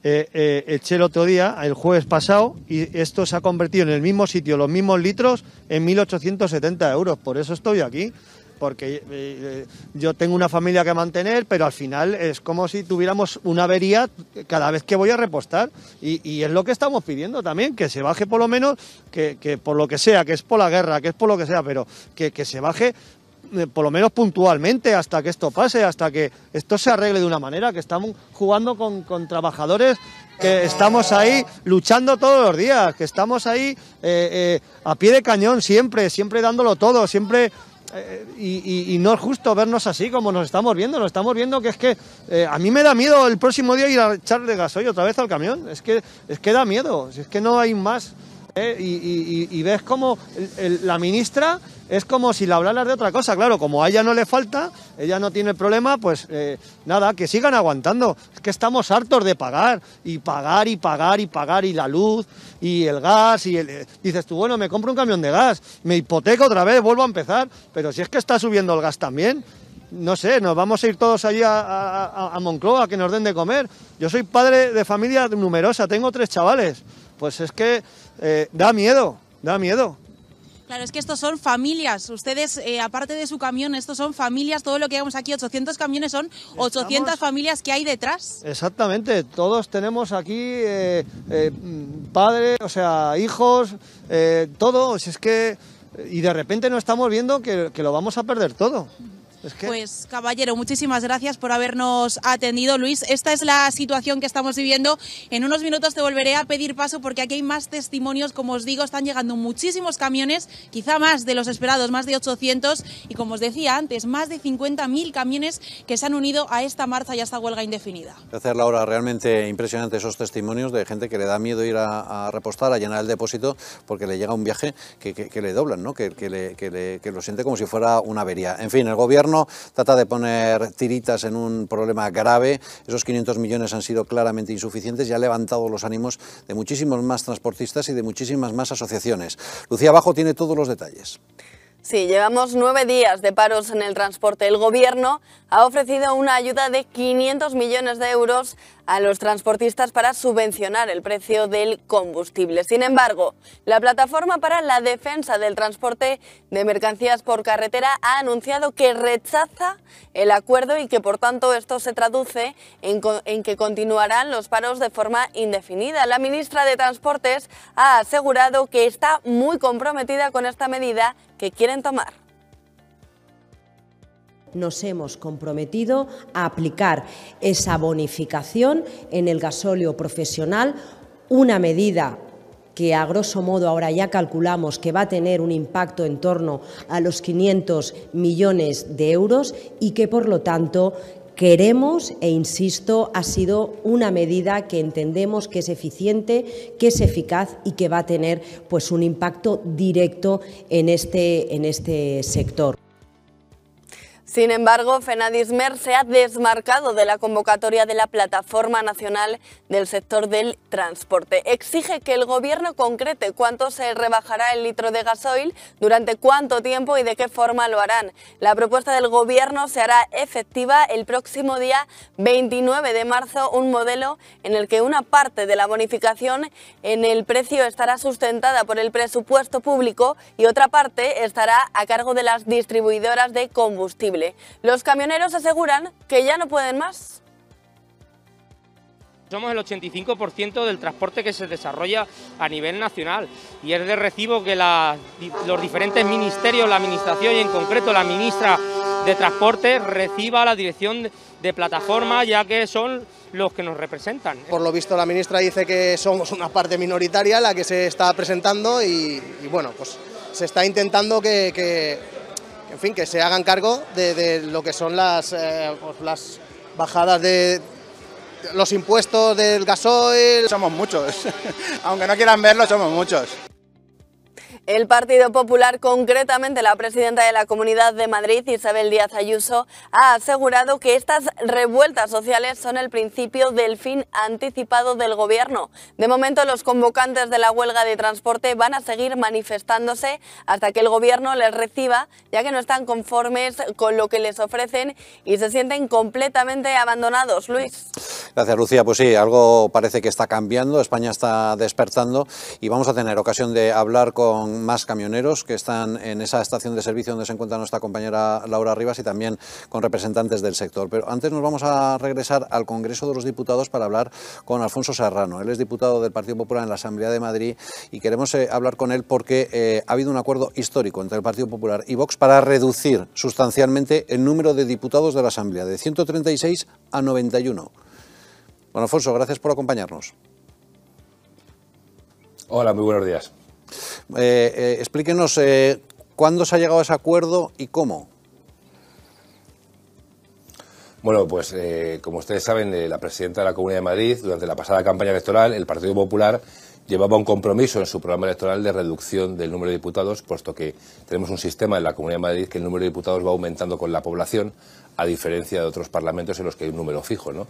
eh, eh, eché el otro día, el jueves pasado, y esto se ha convertido en el mismo sitio, los mismos litros, en 1.870 euros. Por eso estoy aquí, porque eh, yo tengo una familia que mantener, pero al final es como si tuviéramos una avería cada vez que voy a repostar. Y, es lo que estamos pidiendo también, que se baje por lo menos, que, por lo que sea, que es por la guerra, que es por lo que sea, pero que, se baje por lo menos puntualmente hasta que esto pase, hasta que esto se arregle de una manera, que estamos jugando con, con trabajadores, que estamos ahí luchando todos los días, que estamos ahí eh, eh, a pie de cañón siempre, siempre dándolo todo, siempre... eh, y, no es justo vernos así como nos estamos viendo, nos estamos viendo que es que eh, a mí me da miedo el próximo día ir a echarle gasoil otra vez al camión, es que, es que da miedo, es que no hay más. ¿eh? Y, ves como la ministra es como si le hablaras de otra cosa. Claro, como a ella no le falta, ella no tiene problema, pues eh, nada, que sigan aguantando. Es que estamos hartos de pagar y pagar y pagar y pagar y la luz y el gas y el- eh, dices tú, bueno, me compro un camión de gas, me hipoteco otra vez, vuelvo a empezar, pero si es que está subiendo el gas también. No sé, nos vamos a ir todos allí a, a- Moncloa que nos den de comer. Yo soy padre de familia numerosa, tengo tres chavales. Pues es que eh, da miedo, da miedo. Claro, es que estos son familias. Ustedes, eh, aparte de su camión, estos son familias. Todo lo que vemos aquí, 800 camiones, son 800 familias que hay detrás. Exactamente, todos tenemos aquí eh, eh, padres, o sea, hijos, eh, todo. Si es que. Y de repente nos estamos viendo que, que lo vamos a perder todo. Es que. Pues caballero, muchísimas gracias por habernos atendido, Luis. Esta es la situación que estamos viviendo. En unos minutos te volveré a pedir paso porque aquí hay más testimonios. Como os digo, están llegando muchísimos camiones, quizá más de los esperados, más de 800. Y como os decía antes, más de 50.000 camiones que se han unido a esta marcha y a esta huelga indefinida. hacer la hora realmente impresionante esos testimonios de gente que le da miedo ir a, a repostar, a llenar el depósito, porque le llega un viaje que, que- que le doblan, ¿no? que, que le- que le- que lo siente como si fuera una avería. En fin, el gobierno trata de poner tiritas en un problema grave. Esos 500 millones han sido claramente insuficientes y ha levantado los ánimos de muchísimos más transportistas y de muchísimas más asociaciones. Lucía Bajo tiene todos los detalles. Sí, llevamos nueve días de paros en el transporte. El Gobierno ha ofrecido una ayuda de 500 millones de euros a los transportistas para subvencionar el precio del combustible. Sin embargo, la Plataforma para la Defensa del Transporte de Mercancías por Carretera ha anunciado que rechaza el acuerdo y que, por tanto, esto se traduce en, en que continuarán los paros de forma indefinida. La ministra de Transportes ha asegurado que está muy comprometida con esta medida que quieren tomar. Nos hemos comprometido a aplicar esa bonificación en el gasóleo profesional, una medida que a grosso modo ahora ya calculamos que va a tener un impacto en torno a los 500 millones de euros y que por lo tanto queremos e insisto ha sido una medida que entendemos que es eficiente, que es eficaz y que va a tener pues un impacto directo en este en este sector. Sin embargo, Fenadismer se ha desmarcado de la convocatoria de la Plataforma Nacional del Sector del Transporte. Exige que el Gobierno concrete cuánto se rebajará el litro de gasoil, durante cuánto tiempo y de qué forma lo harán. La propuesta del Gobierno se hará efectiva el próximo día 29 de marzo, un modelo en el que una parte de la bonificación en el precio estará sustentada por el presupuesto público y otra parte estará a cargo de las distribuidoras de combustible. Los camioneros aseguran que ya no pueden más. Somos el 85% del transporte que se desarrolla a nivel nacional y es de recibo que la- los diferentes ministerios, la administración y en concreto la ministra de Transporte reciba la dirección de- de plataforma ya que son los que nos representan. Por lo visto la ministra dice que somos una parte minoritaria la que se está presentando y, y, bueno, pues se está intentando que, que, en fin, que se hagan cargo de, de lo que son las, eh, pues, las bajadas de los impuestos del gasoil. Somos muchos, aunque no quieran verlo, somos muchos. El Partido Popular, concretamente la presidenta de la Comunidad de Madrid, Isabel Díaz Ayuso, ha asegurado que estas revueltas sociales son el principio del fin anticipado del Gobierno. De momento, los convocantes de la huelga de transporte van a seguir manifestándose hasta que el Gobierno les reciba, ya que no están conformes con lo que les ofrecen y se sienten completamente abandonados. Luis. Gracias, Lucía. Pues sí, algo parece que está cambiando, España está despertando y vamos a tener ocasión de hablar con más camioneros que están en esa estación de servicio donde se encuentra nuestra compañera Laura Rivas y también con representantes del sector. Pero antes nos vamos a regresar al Congreso de los Diputados para hablar con Alfonso Serrano. Él es diputado del Partido Popular en la Asamblea de Madrid y queremos eh, hablar con él porque eh, ha habido un acuerdo histórico entre el Partido Popular y Vox para reducir sustancialmente el número de diputados de la Asamblea, de 136 a 91. Bueno, Alfonso, gracias por acompañarnos. Hola, muy buenos días. Eh, eh, explíquenos eh, cuándo se ha llegado a ese acuerdo y cómo. Bueno, pues como ustedes saben, la presidenta de la Comunidad de Madrid, durante la pasada campaña electoral, el Partido Popular llevaba un compromiso en su programa electoral de reducción del número de diputados, puesto que tenemos un sistema en la Comunidad de Madrid que el número de diputados va aumentando con la población, a diferencia de otros parlamentos en los que hay un número fijo. ¿no?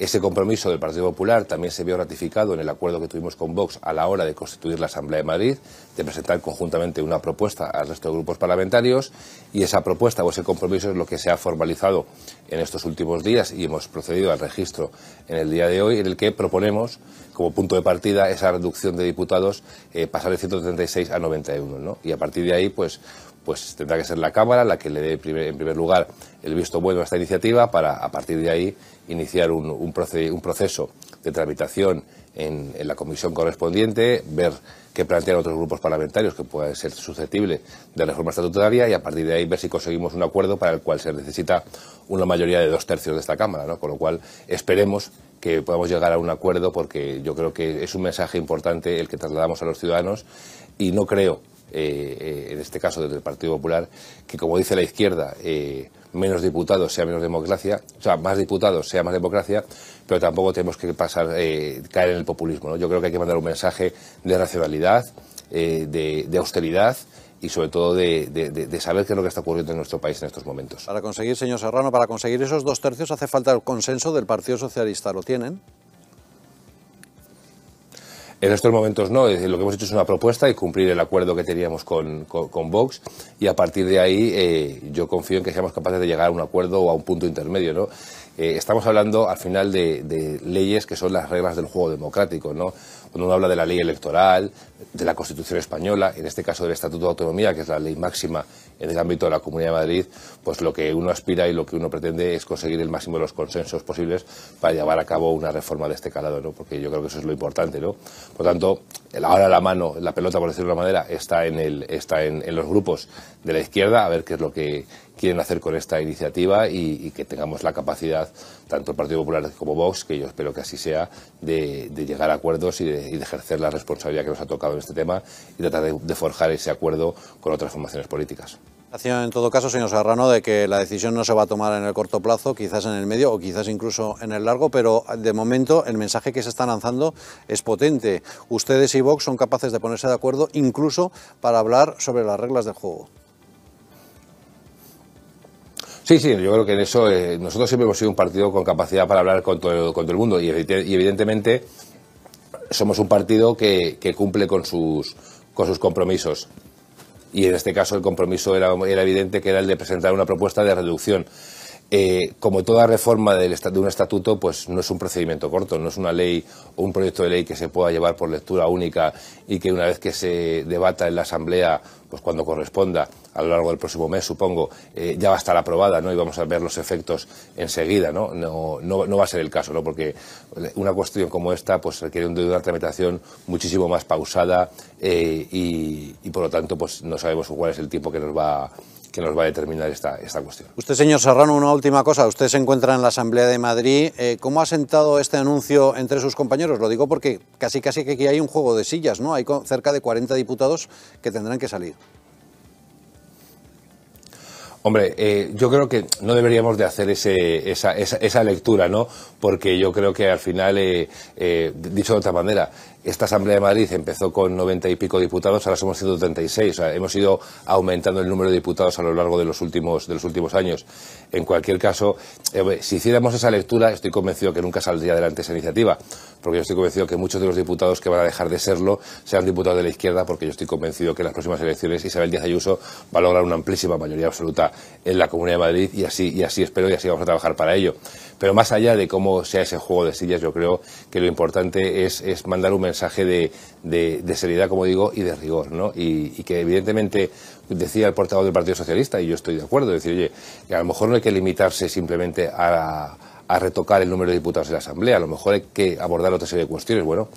Ese compromiso del Partido Popular también se vio ratificado en el acuerdo que tuvimos con Vox a la hora de constituir la Asamblea de Madrid, de presentar conjuntamente una propuesta al resto de grupos parlamentarios y esa propuesta o ese compromiso es lo que se ha formalizado en estos últimos días y hemos procedido al registro en el día de hoy en el que proponemos como punto de partida esa reducción de diputados eh, pasar de 136 a 91 ¿no? y a partir de ahí pues pues tendrá que ser la Cámara la que le dé en primer lugar el visto bueno a esta iniciativa para a partir de ahí iniciar un, un, proceso de tramitación en, la comisión correspondiente, ver qué plantean otros grupos parlamentarios que puedan ser susceptibles de reforma estatutaria y a partir de ahí ver si conseguimos un acuerdo para el cual se necesita una mayoría de dos tercios de esta Cámara, ¿no? con lo cual esperemos que podamos llegar a un acuerdo porque yo creo que es un mensaje importante el que trasladamos a los ciudadanos y no creo, eh, eh, en este caso desde el Partido Popular, que como dice la izquierda, eh, menos diputados sea menos democracia, o sea, más diputados sea más democracia, pero tampoco tenemos que pasar, eh, caer en el populismo. ¿no? Yo creo que hay que mandar un mensaje de racionalidad, eh, de, austeridad y sobre todo de, de, saber qué es lo que está ocurriendo en nuestro país en estos momentos. Para conseguir, señor Serrano, para conseguir esos dos tercios hace falta el consenso del Partido Socialista. ¿Lo tienen? En estos momentos no, lo que hemos hecho es una propuesta y cumplir el acuerdo que teníamos con, Vox y a partir de ahí eh, yo confío en que seamos capaces de llegar a un acuerdo o a un punto intermedio. ¿no? Eh, estamos hablando al final de, de, leyes que son las reglas del juego democrático. ¿no? Cuando uno habla de la ley electoral, de la Constitución española, en este caso del Estatuto de Autonomía, que es la ley máxima en el ámbito de la Comunidad de Madrid, pues lo que uno aspira y lo que uno pretende es conseguir el máximo de los consensos posibles para llevar a cabo una reforma de este calado, ¿no? porque yo creo que eso es lo importante. ¿no? Por tanto, ahora la mano, la pelota, por decirlo de una manera, está en, el, está en, los grupos de la izquierda, a ver qué es lo que quieren hacer con esta iniciativa y, que tengamos la capacidad, tanto el Partido Popular como Vox, que yo espero que así sea, de, llegar a acuerdos y de, ejercer la responsabilidad que nos ha tocado en este tema y tratar de forjar ese acuerdo con otras formaciones políticas. En todo caso, señor Serrano, de que la decisión no se va a tomar en el corto plazo, quizás en el medio o quizás incluso en el largo, pero de momento el mensaje que se está lanzando es potente. Ustedes y Vox son capaces de ponerse de acuerdo incluso para hablar sobre las reglas del juego. Sí, sí, yo creo que en eso eh, nosotros siempre hemos sido un partido con capacidad para hablar con todo, con todo el mundo. Y, evidentemente somos un partido que, cumple con sus, compromisos. Y en este caso el compromiso era, evidente que era el de presentar una propuesta de reducción. Eh, como toda reforma de un estatuto, pues no es un procedimiento corto, no es una ley o un proyecto de ley que se pueda llevar por lectura única y que una vez que se debata en la Asamblea, pues cuando corresponda, a lo largo del próximo mes, supongo, eh, ya va a estar aprobada, ¿no? Y vamos a ver los efectos enseguida, ¿no? No, no, va a ser el caso, ¿no? Porque una cuestión como esta, pues requiere de una tramitación muchísimo más pausada eh, y, y, por lo tanto, pues no sabemos cuál es el tiempo que nos va que nos va a determinar esta, esta cuestión. Usted, señor Serrano, una última cosa. Usted se encuentra en la Asamblea de Madrid. Eh, ¿Cómo ha sentado este anuncio entre sus compañeros? Lo digo porque casi casi que aquí hay un juego de sillas, ¿no? Hay cerca de 40 diputados que tendrán que salir. Hombre, eh, yo creo que no deberíamos de hacer ese, esa, esa, lectura, ¿no? Porque yo creo que al final, eh, dicho de otra manera, esta Asamblea de Madrid empezó con 90 y pico diputados, ahora somos 136. O sea, hemos ido aumentando el número de diputados a lo largo de los últimos, de los últimos años. En cualquier caso, eh, si hiciéramos esa lectura, estoy convencido que nunca saldría adelante esa iniciativa, porque yo estoy convencido que muchos de los diputados que van a dejar de serlo serán diputados de la izquierda, porque yo estoy convencido que en las próximas elecciones Isabel Díaz Ayuso va a lograr una amplísima mayoría absoluta en la Comunidad de Madrid y así, y así espero y así vamos a trabajar para ello. Pero más allá de cómo sea ese juego de sillas, yo creo que lo importante es, es mandar un mensaje de, seriedad, como digo, y de rigor, ¿no? Y, y, que evidentemente decía el portavoz del Partido Socialista, y yo estoy de acuerdo, decir, oye, que a lo mejor no hay que limitarse simplemente a, a retocar el número de diputados de la Asamblea, a lo mejor hay que abordar otra serie de cuestiones. Bueno,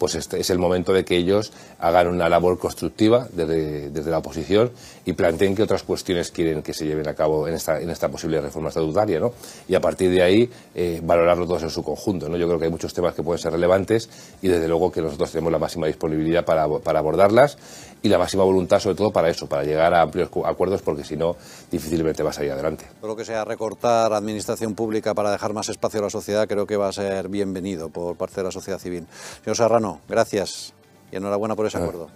pues este es el momento de que ellos hagan una labor constructiva desde, desde, la oposición y planteen qué otras cuestiones quieren que se lleven a cabo en esta, en esta posible reforma estatutaria, ¿no? Y a partir de ahí eh, valorarlo todos en su conjunto, ¿no? Yo creo que hay muchos temas que pueden ser relevantes y desde luego que nosotros tenemos la máxima disponibilidad para, para abordarlas y la máxima voluntad sobre todo para eso, para llegar a amplios acuerdos porque si no difícilmente vas a ir adelante. Todo lo que sea recortar administración pública para dejar más espacio a la sociedad creo que va a ser bienvenido por parte de la sociedad civil. Señor Serrano, gracias y enhorabuena por ese Ah. acuerdo.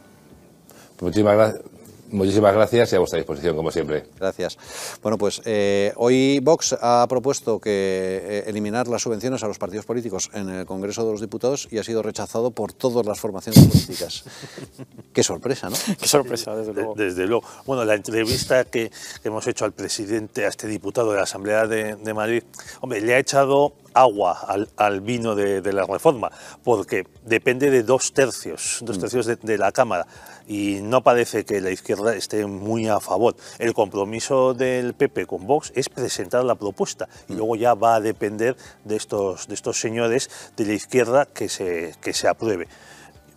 Muchísimas gracias. Muchísimas gracias y a vuestra disposición, como siempre. Gracias. Bueno, pues eh, hoy Vox ha propuesto que eh, eliminar las subvenciones a los partidos políticos en el Congreso de los Diputados y ha sido rechazado por todas las formaciones políticas. Qué sorpresa, ¿no? Qué sorpresa, desde luego. Desde luego. Bueno, la entrevista que, que hemos hecho al presidente, a este diputado de la Asamblea de, de Madrid, hombre, le ha echado agua al, al vino de, de, la reforma, porque depende de dos tercios, dos tercios de, de, la Cámara, y no parece que la izquierda esté muy a favor. El compromiso del PP con Vox es presentar la propuesta, y luego ya va a depender de estos, de estos señores de la izquierda que se, que se apruebe.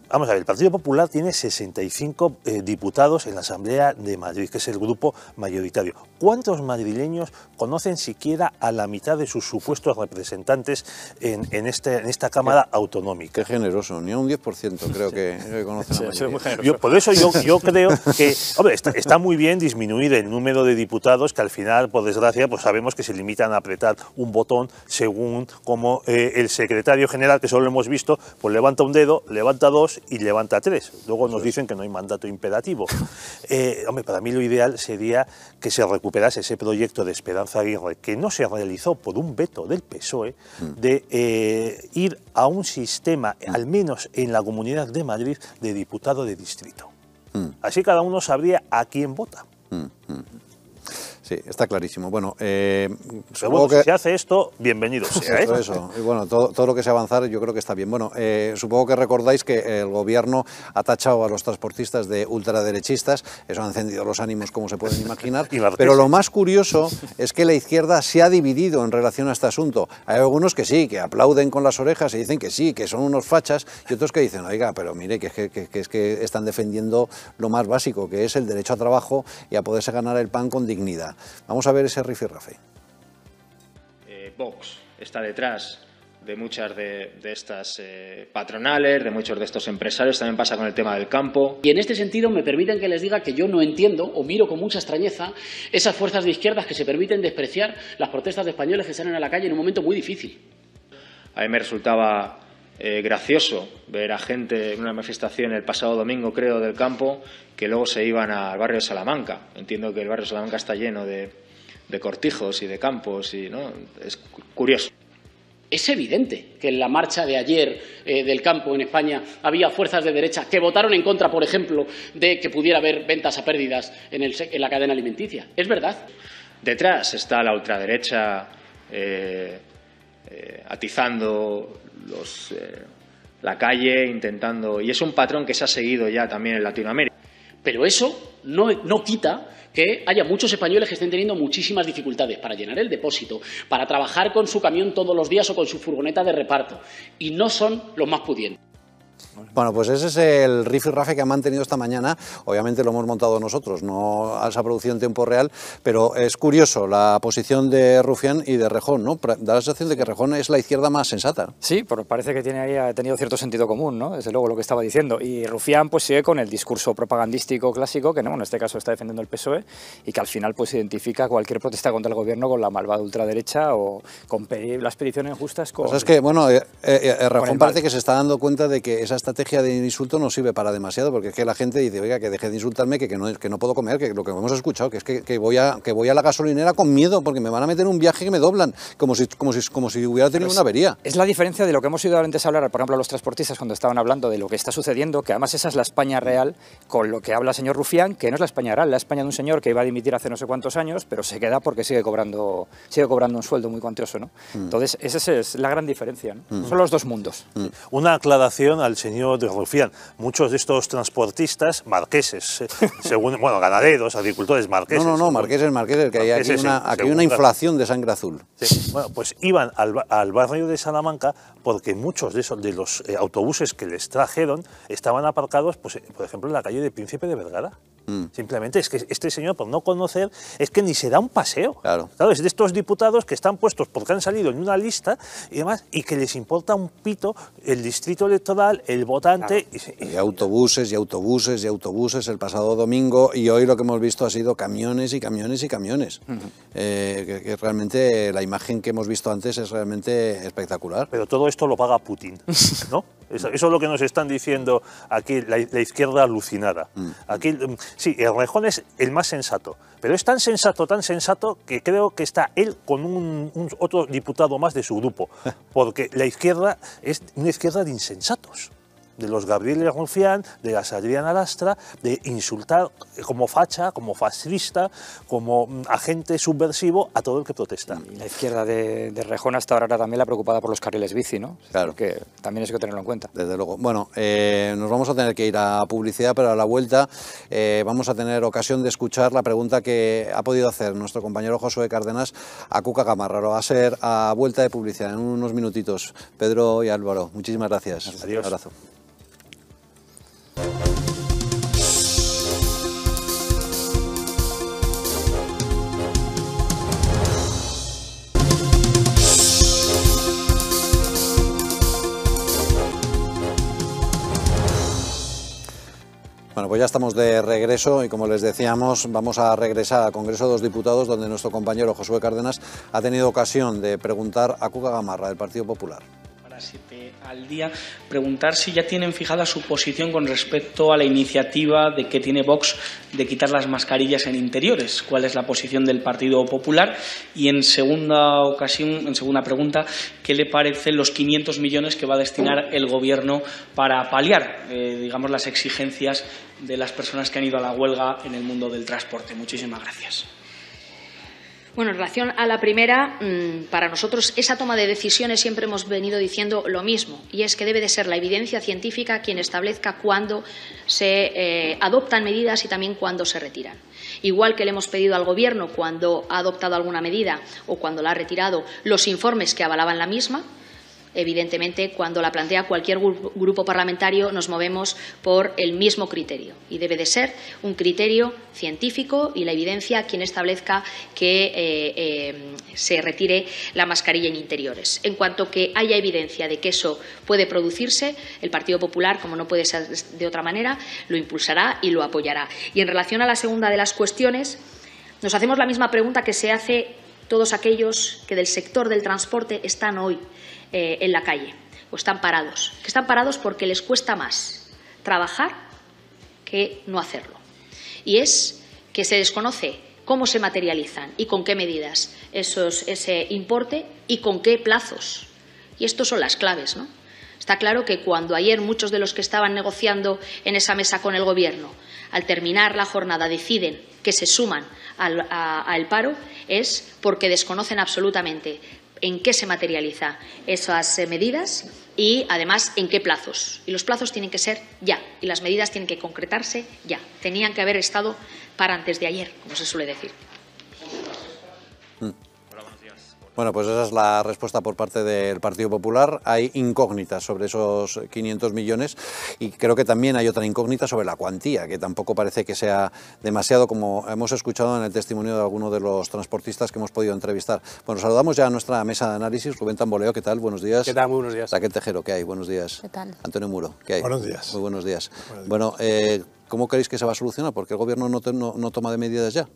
Vamos a ver, el Partido Popular tiene 65 eh, diputados en la Asamblea de Madrid, que es el grupo mayoritario. ¿Cuántos madrileños conocen siquiera a la mitad de sus supuestos representantes en, en, este, en esta Cámara Autonómica? Qué generoso, ni a un 10% creo que, que conocen sí, a yo, Por eso yo, yo creo que, hombre, está, está, muy bien disminuir el número de diputados que al final, por desgracia, pues sabemos que se limitan a apretar un botón según como eh, el secretario general, que solo lo hemos visto, pues levanta un dedo, levanta dos y levanta tres. Luego nos dicen que no hay mandato imperativo. Eh, hombre, para mí lo ideal sería que se recuperase ese proyecto de Esperanza Aguirre, que no se realizó por un veto del PSOE, de eh, ir a un sistema, al menos en la Comunidad de Madrid, de diputado de distrito. Así cada uno sabría a quién vota. Sí, está clarísimo. Bueno, eh, bueno, que... si se hace esto, bienvenido sea. Eso, eso. Y bueno, todo, todo, lo que sea avanzar yo creo que está bien. Bueno, eh, supongo que recordáis que el gobierno ha tachado a los transportistas de ultraderechistas. Eso ha encendido los ánimos, como se pueden imaginar. Pero lo más curioso es que la izquierda se ha dividido en relación a este asunto. Hay algunos que sí, que aplauden con las orejas y dicen que sí, que son unos fachas, y otros que dicen, oiga, pero mire, que, que, que, que es que están defendiendo lo más básico, que es el derecho a trabajo y a poderse ganar el pan con dignidad. Vamos a ver ese rifirrafe. Eh, Vox está detrás de muchas de, de estas eh, patronales, de muchos de estos empresarios, también pasa con el tema del campo. Y en este sentido me permiten que les diga que yo no entiendo o miro con mucha extrañeza esas fuerzas de izquierdas que se permiten despreciar las protestas de españoles que salen a la calle en un momento muy difícil. A mí me resultaba eh, gracioso ver a gente en una manifestación el pasado domingo, creo, del campo, que luego se iban al barrio de Salamanca. Entiendo que el barrio de Salamanca está lleno de, de cortijos y de campos, y ¿no? es curioso. Es evidente que en la marcha de ayer eh, del campo en España había fuerzas de derecha que votaron en contra, por ejemplo, de que pudiera haber ventas a pérdidas en, el, en la cadena alimenticia. Es verdad. Detrás está la ultraderecha eh, eh, atizando los, eh, la calle, intentando. Y es un patrón que se ha seguido ya también en Latinoamérica. Pero eso no, no quita que haya muchos españoles que estén teniendo muchísimas dificultades para llenar el depósito, para trabajar con su camión todos los días o con su furgoneta de reparto, y no son los más pudientes. Bueno, pues ese es el rifirrafe que han mantenido esta mañana. Obviamente lo hemos montado nosotros, no se ha producido en tiempo real, pero es curioso la posición de Rufián y de Rejón, ¿no? Da la sensación de que Rejón es la izquierda más sensata. Sí, pero parece que tiene ahí, ha tenido cierto sentido común, ¿no? Desde luego lo que estaba diciendo. Y Rufián pues sigue con el discurso propagandístico clásico, que no, en este caso está defendiendo el PSOE, y que al final pues identifica cualquier protesta contra el gobierno con la malvada ultraderecha o con las peticiones justas con... Pues es que, bueno, eh, eh, Rejón parece que se está dando cuenta de que esa estrategia de insulto no sirve para demasiado, porque es que la gente dice, oiga, que deje de insultarme, que, que, no, que no puedo comer, que lo que hemos escuchado, que es que, que, voy a, que voy a la gasolinera con miedo, porque me van a meter un viaje que me doblan, como si, como si, como si hubiera tenido Pues una avería. Es la diferencia de lo que hemos ido antes a hablar, por ejemplo, a los transportistas cuando estaban hablando de lo que está sucediendo, que además esa es la España real, con lo que habla el señor Rufián, que no es la España real, la España de un señor que iba a dimitir hace no sé cuántos años, pero se queda porque sigue cobrando, sigue cobrando un sueldo muy cuantioso, ¿no? Mm. Entonces, esa es la gran diferencia, ¿no? Mm. Son los dos mundos. Una aclaración al señor de Rufián. Muchos de estos transportistas marqueses, eh, según, bueno, ganaderos, agricultores marqueses. No, no, no, marqueses, marqueses, que hay aquí Marqueses, una, sí, aquí según una la- inflación de sangre azul. Sí, bueno, pues iban al, al barrio de Salamanca porque muchos de esos de los eh, autobuses que les trajeron estaban aparcados, pues, eh, por ejemplo, en la calle de Príncipe de Vergara. Mm. Simplemente es que este señor, por no conocer, es que ni se da un paseo. Claro. Es de estos diputados que están puestos porque han salido en una lista y demás, y que les importa un pito el distrito electoral, el votante. y se- Y autobuses y autobuses y autobuses el pasado domingo y hoy lo que hemos visto ha sido camiones y camiones y camiones. Eh, que, que realmente la imagen que hemos visto antes es realmente espectacular. Pero todo esto lo paga Putin, ¿no? Eso, eso es lo que nos están diciendo aquí la, la izquierda alucinada. Aquí, mm, sí, el Rejón es el más sensato, pero es tan sensato, tan sensato que creo que está él con un, un otro diputado más de su grupo, porque la izquierda es una izquierda de insensatos. De los Gabriel Rufián, de las Adriana Lastra, de insultar como facha, como fascista, como mm, agente subversivo a todo el que protesta. La izquierda de, de Rejón hasta ahora era también la preocupada por los carriles bici, ¿no? Claro. Que también hay que tenerlo en cuenta. Desde luego. Bueno, eh, nos vamos a tener que ir a publicidad, pero a la vuelta eh, vamos a tener ocasión de escuchar la pregunta que ha podido hacer nuestro compañero Josué Cárdenas a Cuca Gamarra. Lo va a ser a vuelta de publicidad en unos minutitos. Pedro y Álvaro, muchísimas gracias. Adiós. Un abrazo. Bueno, pues ya estamos de regreso y como les decíamos, vamos a regresar al Congreso de los Diputados donde nuestro compañero Josué Cárdenas ha tenido ocasión de preguntar a Cuca Gamarra del Partido Popular. Al día, preguntar si ya tienen fijada su posición con respecto a la iniciativa de que tiene Vox de quitar las mascarillas en interiores. ¿Cuál es la posición del Partido Popular? Y en segunda ocasión, en segunda pregunta, ¿qué le parecen los 500 millones que va a destinar el Gobierno para paliar, eh, digamos, las exigencias de las personas que han ido a la huelga en el mundo del transporte? Muchísimas gracias. Bueno, en relación a la primera, mm, para nosotros esa toma de decisiones siempre hemos venido diciendo lo mismo, y es que debe de ser la evidencia científica quien establezca cuándo se eh, adoptan medidas y también cuándo se retiran. Igual que le hemos pedido al Gobierno cuando ha adoptado alguna medida o cuando la ha retirado los informes que avalaban la misma, evidentemente, cuando la plantea cualquier gru- grupo parlamentario, nos movemos por el mismo criterio. Y debe de ser un criterio científico y la evidencia quien establezca que eh, eh, se retire la mascarilla en interiores. En cuanto que haya evidencia de que eso puede producirse, el Partido Popular, como no puede ser de otra manera, lo impulsará y lo apoyará. Y en relación a la segunda de las cuestiones, nos hacemos la misma pregunta que se hace todos aquellos que del sector del transporte están hoy eh, en la calle o están parados. Que están parados porque les cuesta más trabajar que no hacerlo. Y es que se desconoce cómo se materializan y con qué medidas esos, ese importe y con qué plazos. Y estos son las claves, ¿no? Está claro que cuando ayer muchos de los que estaban negociando en esa mesa con el Gobierno, al terminar la jornada, deciden que se suman al paro, es porque desconocen absolutamente en qué se materializa esas eh, medidas y, además, en qué plazos. Y los plazos tienen que ser ya y las medidas tienen que concretarse ya. Tenían que haber estado para antes de ayer, como se suele decir. Bueno, pues esa es la respuesta por parte del Partido Popular. Hay incógnitas sobre esos 500 millones y creo que también hay otra incógnita sobre la cuantía, que tampoco parece que sea demasiado, como hemos escuchado en el testimonio de algunos de los transportistas que hemos podido entrevistar. Bueno, saludamos ya a nuestra mesa de análisis. Rubén Tamboleo, ¿qué tal? Buenos días. ¿Qué tal? Muy buenos días. Raquel Tejero, ¿qué hay? Buenos días. ¿Qué tal? Antonio Muro, ¿qué hay? Buenos días. Muy buenos días. Bueno, eh, ¿cómo creéis que se va a solucionar? Porque el Gobierno no, te- no- no toma de medidas ya.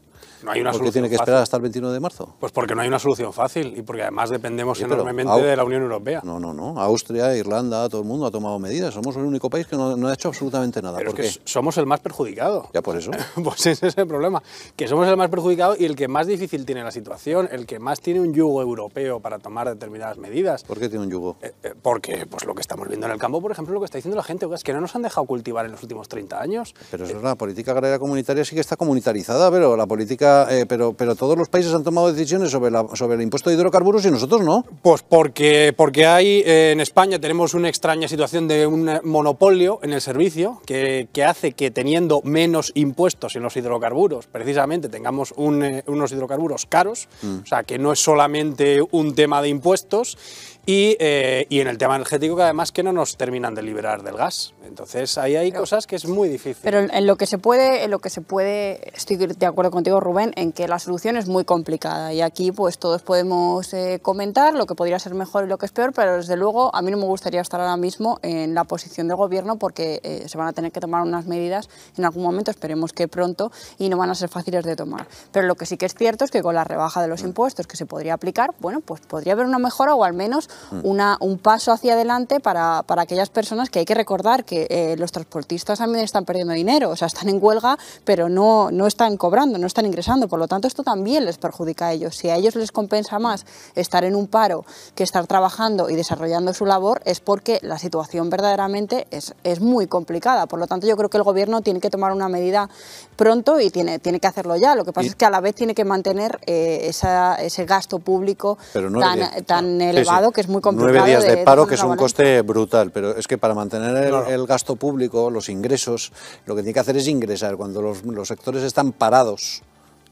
No hay una ¿Por qué solución tiene que fácil. esperar hasta el 21 de marzo? Pues porque no hay una solución fácil y porque además dependemos Sí, enormemente de la Unión Europea. No, no, no. Austria, Irlanda, todo el mundo ha tomado medidas. Somos el único país que no, no ha hecho absolutamente nada. Pero ¿Por es qué? que somos el más perjudicado. Ya por eso. Pues ese es el problema, que somos el más perjudicado y el que más difícil tiene la situación, el que más tiene un yugo europeo para tomar determinadas medidas. ¿Por qué tiene un yugo? Eh, eh, porque pues lo que estamos viendo en el campo, por ejemplo, lo que está diciendo la gente, es que no nos han dejado cultivar en los últimos 30 años. Pero eso es la política agraria comunitaria sí que está comunitarizada, pero la política, eh, pero, pero todos los países han tomado decisiones sobre, la, sobre el impuesto de hidrocarburos y nosotros no. Pues porque, porque hay eh, en España tenemos una extraña situación de un monopolio en el servicio que, que hace que teniendo menos impuestos en los hidrocarburos, precisamente tengamos un, eh, unos hidrocarburos caros, o sea que no es solamente un tema de impuestos. Y, eh, y en el tema energético que además que no nos terminan de liberar del gas. Entonces ahí hay cosas que es muy difícil. Pero en en lo que se puede, en lo que se puede, estoy de acuerdo contigo, Rubén, en que la solución es muy complicada y aquí pues todos podemos eh, comentar lo que podría ser mejor y lo que es peor, pero desde luego a mí no me gustaría estar ahora mismo en la posición del gobierno porque eh, se van a tener que tomar unas medidas en algún momento, esperemos que pronto, y no van a ser fáciles de tomar. Pero lo que sí que es cierto es que con la rebaja de los impuestos que se podría aplicar, bueno, pues podría haber una mejora o al menos una, un paso hacia adelante para, para aquellas personas que hay que recordar que eh, los transportistas también están perdiendo dinero, o sea, están en huelga, pero no, no están cobrando, no están ingresando. Por lo tanto, esto también les perjudica a ellos. Si a ellos les compensa más estar en un paro que estar trabajando y desarrollando su labor, es porque la situación verdaderamente es, es muy complicada. Por lo tanto, yo creo que el gobierno tiene que tomar una medida pronto y tiene, tiene que hacerlo ya. Lo que pasa Y- es que a la vez tiene que mantener eh, esa- ese gasto público tan, tan Sí, elevado sí. que es muy complicado. Nueve días de, paro, que es un coste brutal, pero es que para mantener el, Claro. el gasto público, los ingresos, lo que tiene que hacer es ingresar. Cuando los, los sectores están parados,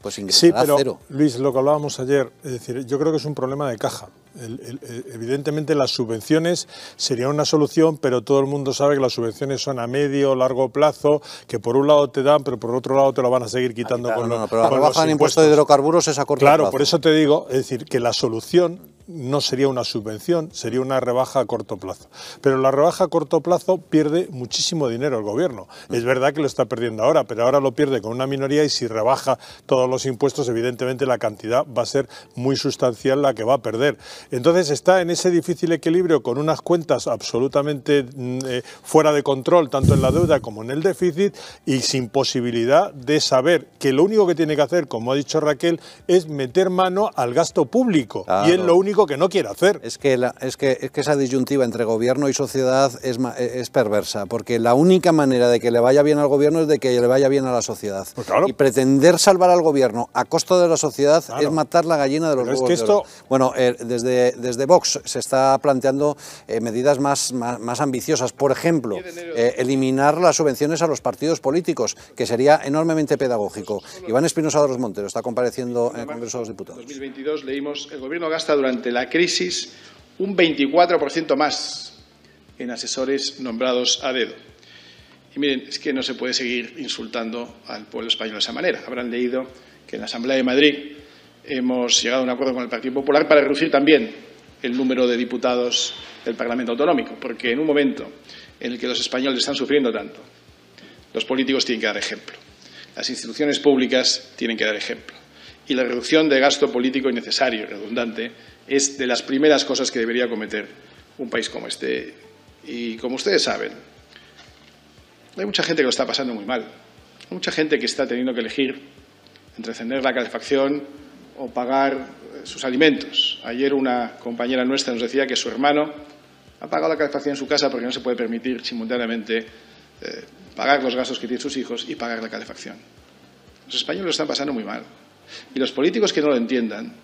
pues Sí, ingresará pero cero. Luis, lo que hablábamos ayer, es decir, yo creo que es un problema de caja. El- evidentemente las subvenciones serían una solución, pero todo el mundo sabe que las subvenciones son a medio, largo plazo, que por un lado te dan, pero por otro lado te lo van a seguir quitando No, con, no, los- no, pero la con rebaja los impuestos. de hidrocarburos es a corto Claro, plazo. por eso te digo, es decir, que la solución no sería una subvención, sería una rebaja a corto plazo. Pero la rebaja a corto plazo pierde muchísimo dinero el gobierno. Es verdad que lo está perdiendo ahora, pero ahora lo pierde con una minoría y si rebaja todos los impuestos, evidentemente la cantidad va a ser muy sustancial la que va a perder. Entonces está en ese difícil equilibrio con unas cuentas absolutamente mm, eh, fuera de control, tanto en la deuda como en el déficit, y sin posibilidad de saber que lo único que tiene que hacer, como ha dicho Raquel, es meter mano al gasto público. Y es lo único que no quiere hacer. Es que, la- es, que, es que esa disyuntiva entre gobierno y sociedad es, ma- es perversa, porque la única manera de que le vaya bien al gobierno es de que le vaya bien a la sociedad. Pues Y pretender salvar al gobierno a costo de la sociedad es matar la gallina de los Pero es huevos que esto-. Bueno, eh, desde, desde Vox se está planteando eh, medidas más, más, más ambiciosas. Por ejemplo, eh, eliminar las subvenciones a los partidos políticos, que sería enormemente pedagógico. Iván Espinosa de los Monteros está compareciendo en el Congreso de los Diputados. 2022 leímos el gobierno gasta durante la crisis un 24% más en asesores nombrados a dedo. Y miren, es que no se puede seguir insultando al pueblo español de esa manera. Habrán leído que en la Asamblea de Madrid hemos llegado a un acuerdo con el Partido Popular para reducir también el número de diputados del Parlamento Autonómico, porque en un momento en el que los españoles están sufriendo tanto, los políticos tienen que dar ejemplo. Las instituciones públicas tienen que dar ejemplo. Y la reducción de gasto político innecesario y redundante es de las primeras cosas que debería cometer un país como este. Y como ustedes saben, hay mucha gente que lo está pasando muy mal. Hay mucha gente que está teniendo que elegir entre encender la calefacción o pagar eh, sus alimentos. Ayer una compañera nuestra nos decía que su hermano ha pagado la calefacción en su casa porque no se puede permitir simultáneamente eh, pagar los gastos que tienen sus hijos y pagar la calefacción. Los españoles lo están pasando muy mal. Y los políticos que no lo entiendan,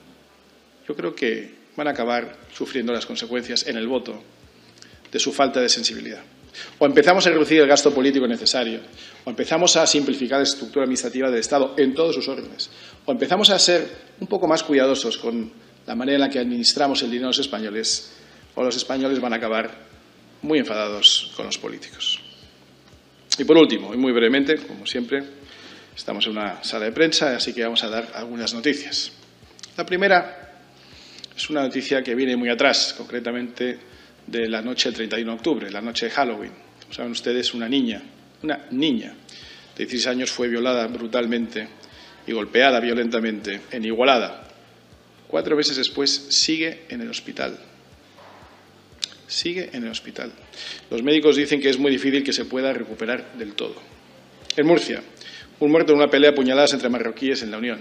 yo creo que van a acabar sufriendo las consecuencias en el voto de su falta de sensibilidad. O empezamos a reducir el gasto político necesario, o empezamos a simplificar la estructura administrativa del Estado en todos sus órdenes, o empezamos a ser un poco más cuidadosos con la manera en la que administramos el dinero de los españoles, o los españoles van a acabar muy enfadados con los políticos. Y por último, y muy brevemente, como siempre, estamos en una sala de prensa, así que vamos a dar algunas noticias. La primera es una noticia que viene muy atrás, concretamente de la noche del 31 de octubre, la noche de Halloween. Como saben ustedes, una niña, una niña de 16 años fue violada brutalmente y golpeada violentamente en Igualada. Cuatro meses después sigue en el hospital. Sigue en el hospital. Los médicos dicen que es muy difícil que se pueda recuperar del todo. En Murcia, un muerto en una pelea a puñaladas entre marroquíes en la Unión.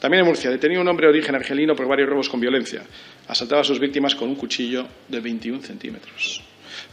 También en Murcia, detenido un hombre de origen argelino por varios robos con violencia. Asaltaba a sus víctimas con un cuchillo de 21 centímetros.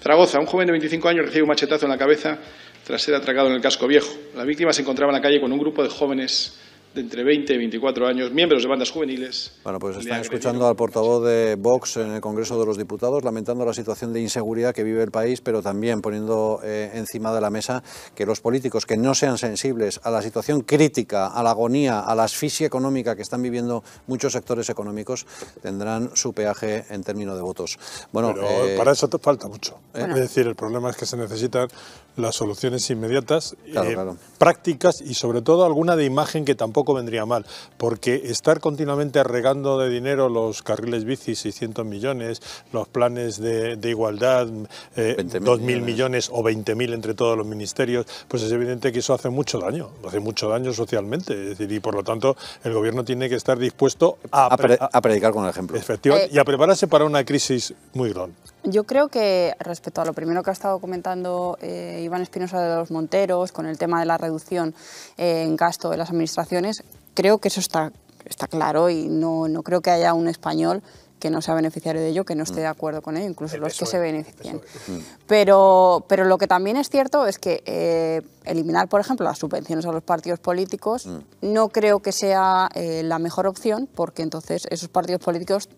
Zaragoza, un joven de 25 años recibe un machetazo en la cabeza tras ser atracado en el casco viejo. La víctima se encontraba en la calle con un grupo de jóvenes de entre 20 y 24 años, miembros de bandas juveniles. Bueno, pues están escuchando al portavoz de Vox en el Congreso de los Diputados, lamentando la situación de inseguridad que vive el país, pero también poniendo eh, encima de la mesa que los políticos que no sean sensibles a la situación crítica, a la agonía, a la asfixia económica que están viviendo muchos sectores económicos, tendrán su peaje en términos de votos. Bueno, Pero eh, para eso te falta mucho. ¿eh? Bueno. Es decir, el problema es que se necesitan las soluciones inmediatas, Claro, eh, claro. prácticas y sobre todo alguna de imagen que tampoco vendría mal, porque estar continuamente regando de dinero los carriles bici, 600 millones, los planes de, de igualdad, eh, 2.000 millones. o 20.000 entre todos los ministerios, pues es evidente que eso hace mucho daño, hace mucho daño socialmente, es decir, y por lo tanto el gobierno tiene que estar dispuesto a, a, pre- a- a predicar con el ejemplo. efectivamente, Eh, y a prepararse para una crisis muy grande. Yo creo que respecto a lo primero que ha estado comentando eh, Iván Espinosa de los Monteros, con el tema de la reducción eh, en gasto de las administraciones, creo que eso está, está claro y no, no creo que haya un español que no sea beneficiario de ello, que no esté de acuerdo con ello, incluso los que se beneficien. Pero, pero lo que también es cierto es que eh, eliminar, por ejemplo, las subvenciones a los partidos políticos no creo que sea eh, la mejor opción, porque entonces esos partidos políticos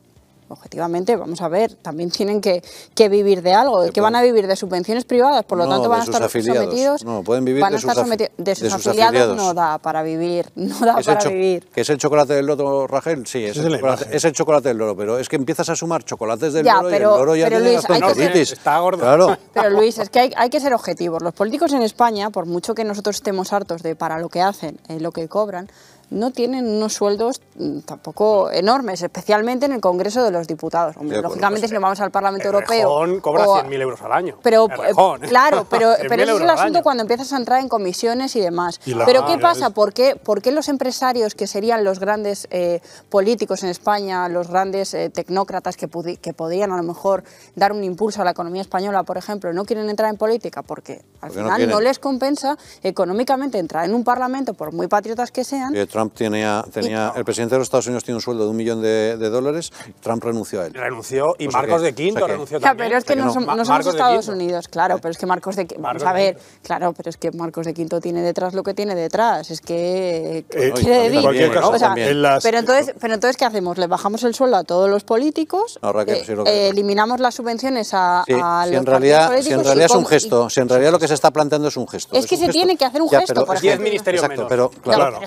objetivamente, vamos a ver, también tienen que, que vivir de algo, de que van a vivir de subvenciones privadas, por lo No, tanto van a estar afiliados. sometidos. No, pueden vivir van de a estar sus sometidos- de de sus, sus afiliados, afiliados. no da para vivir, no da ¿Es el, para vivir. que es el chocolate del loro, Rangel? Sí, es, el chocolate, imagen. es el chocolate del loro, pero es que empiezas a sumar chocolates del Ya, loro y el loro ya pero tiene Luis, hay que ser- gastroenteritis. Está gordo. Claro. Pero Luis, es que hay, hay que ser objetivos. Los políticos en España, por mucho que nosotros estemos hartos de para lo que hacen, eh, lo que cobran, no tienen unos sueldos mm, tampoco enormes, especialmente en el Congreso de los Diputados. Hombre, lógicamente, si nos vamos al Parlamento Europeo... Errejón cobra o a- 100.000 euros al año. Pero, eh, claro, pero, 100.000 pero ese es el asunto cuando empiezas a entrar en comisiones y demás. Y la- pero ¿qué pasa? ¿Por qué, por qué los empresarios que serían los grandes eh, políticos en España, los grandes eh, tecnócratas que, que podrían a lo mejor dar un impulso a la economía española, por ejemplo, no quieren entrar en política? Porque al Porque final no, les compensa económicamente entrar en un parlamento, por muy patriotas que sean. Trump tenía, tenía el presidente de los Estados Unidos tiene un sueldo de un millón de, de dólares, Trump renunció a él. Renunció y O sea Marcos que- de Quinto o sea que- renunció también. pero es que O sea no, que no. no somos Marcos de Estados. Unidos, claro, pero es que Marcos de Quinto, a ver, claro, pero es que Marcos de Quinto tiene detrás lo que tiene detrás, es que Eh, ¿qué en quiere decir? cualquier caso, O sea, también. en las- pero entonces, pero entonces qué hacemos? Le bajamos el sueldo a todos los políticos, Ahora que- eh, sí, lo que- eh, eliminamos las subvenciones a, Sí, a si los en realidad, partidos si en políticos realidad es un gesto, si en realidad lo que se está planteando es un gesto. Es que se tiene que hacer un gesto, por ejemplo. ministerios Exacto, menos. pero No, claro.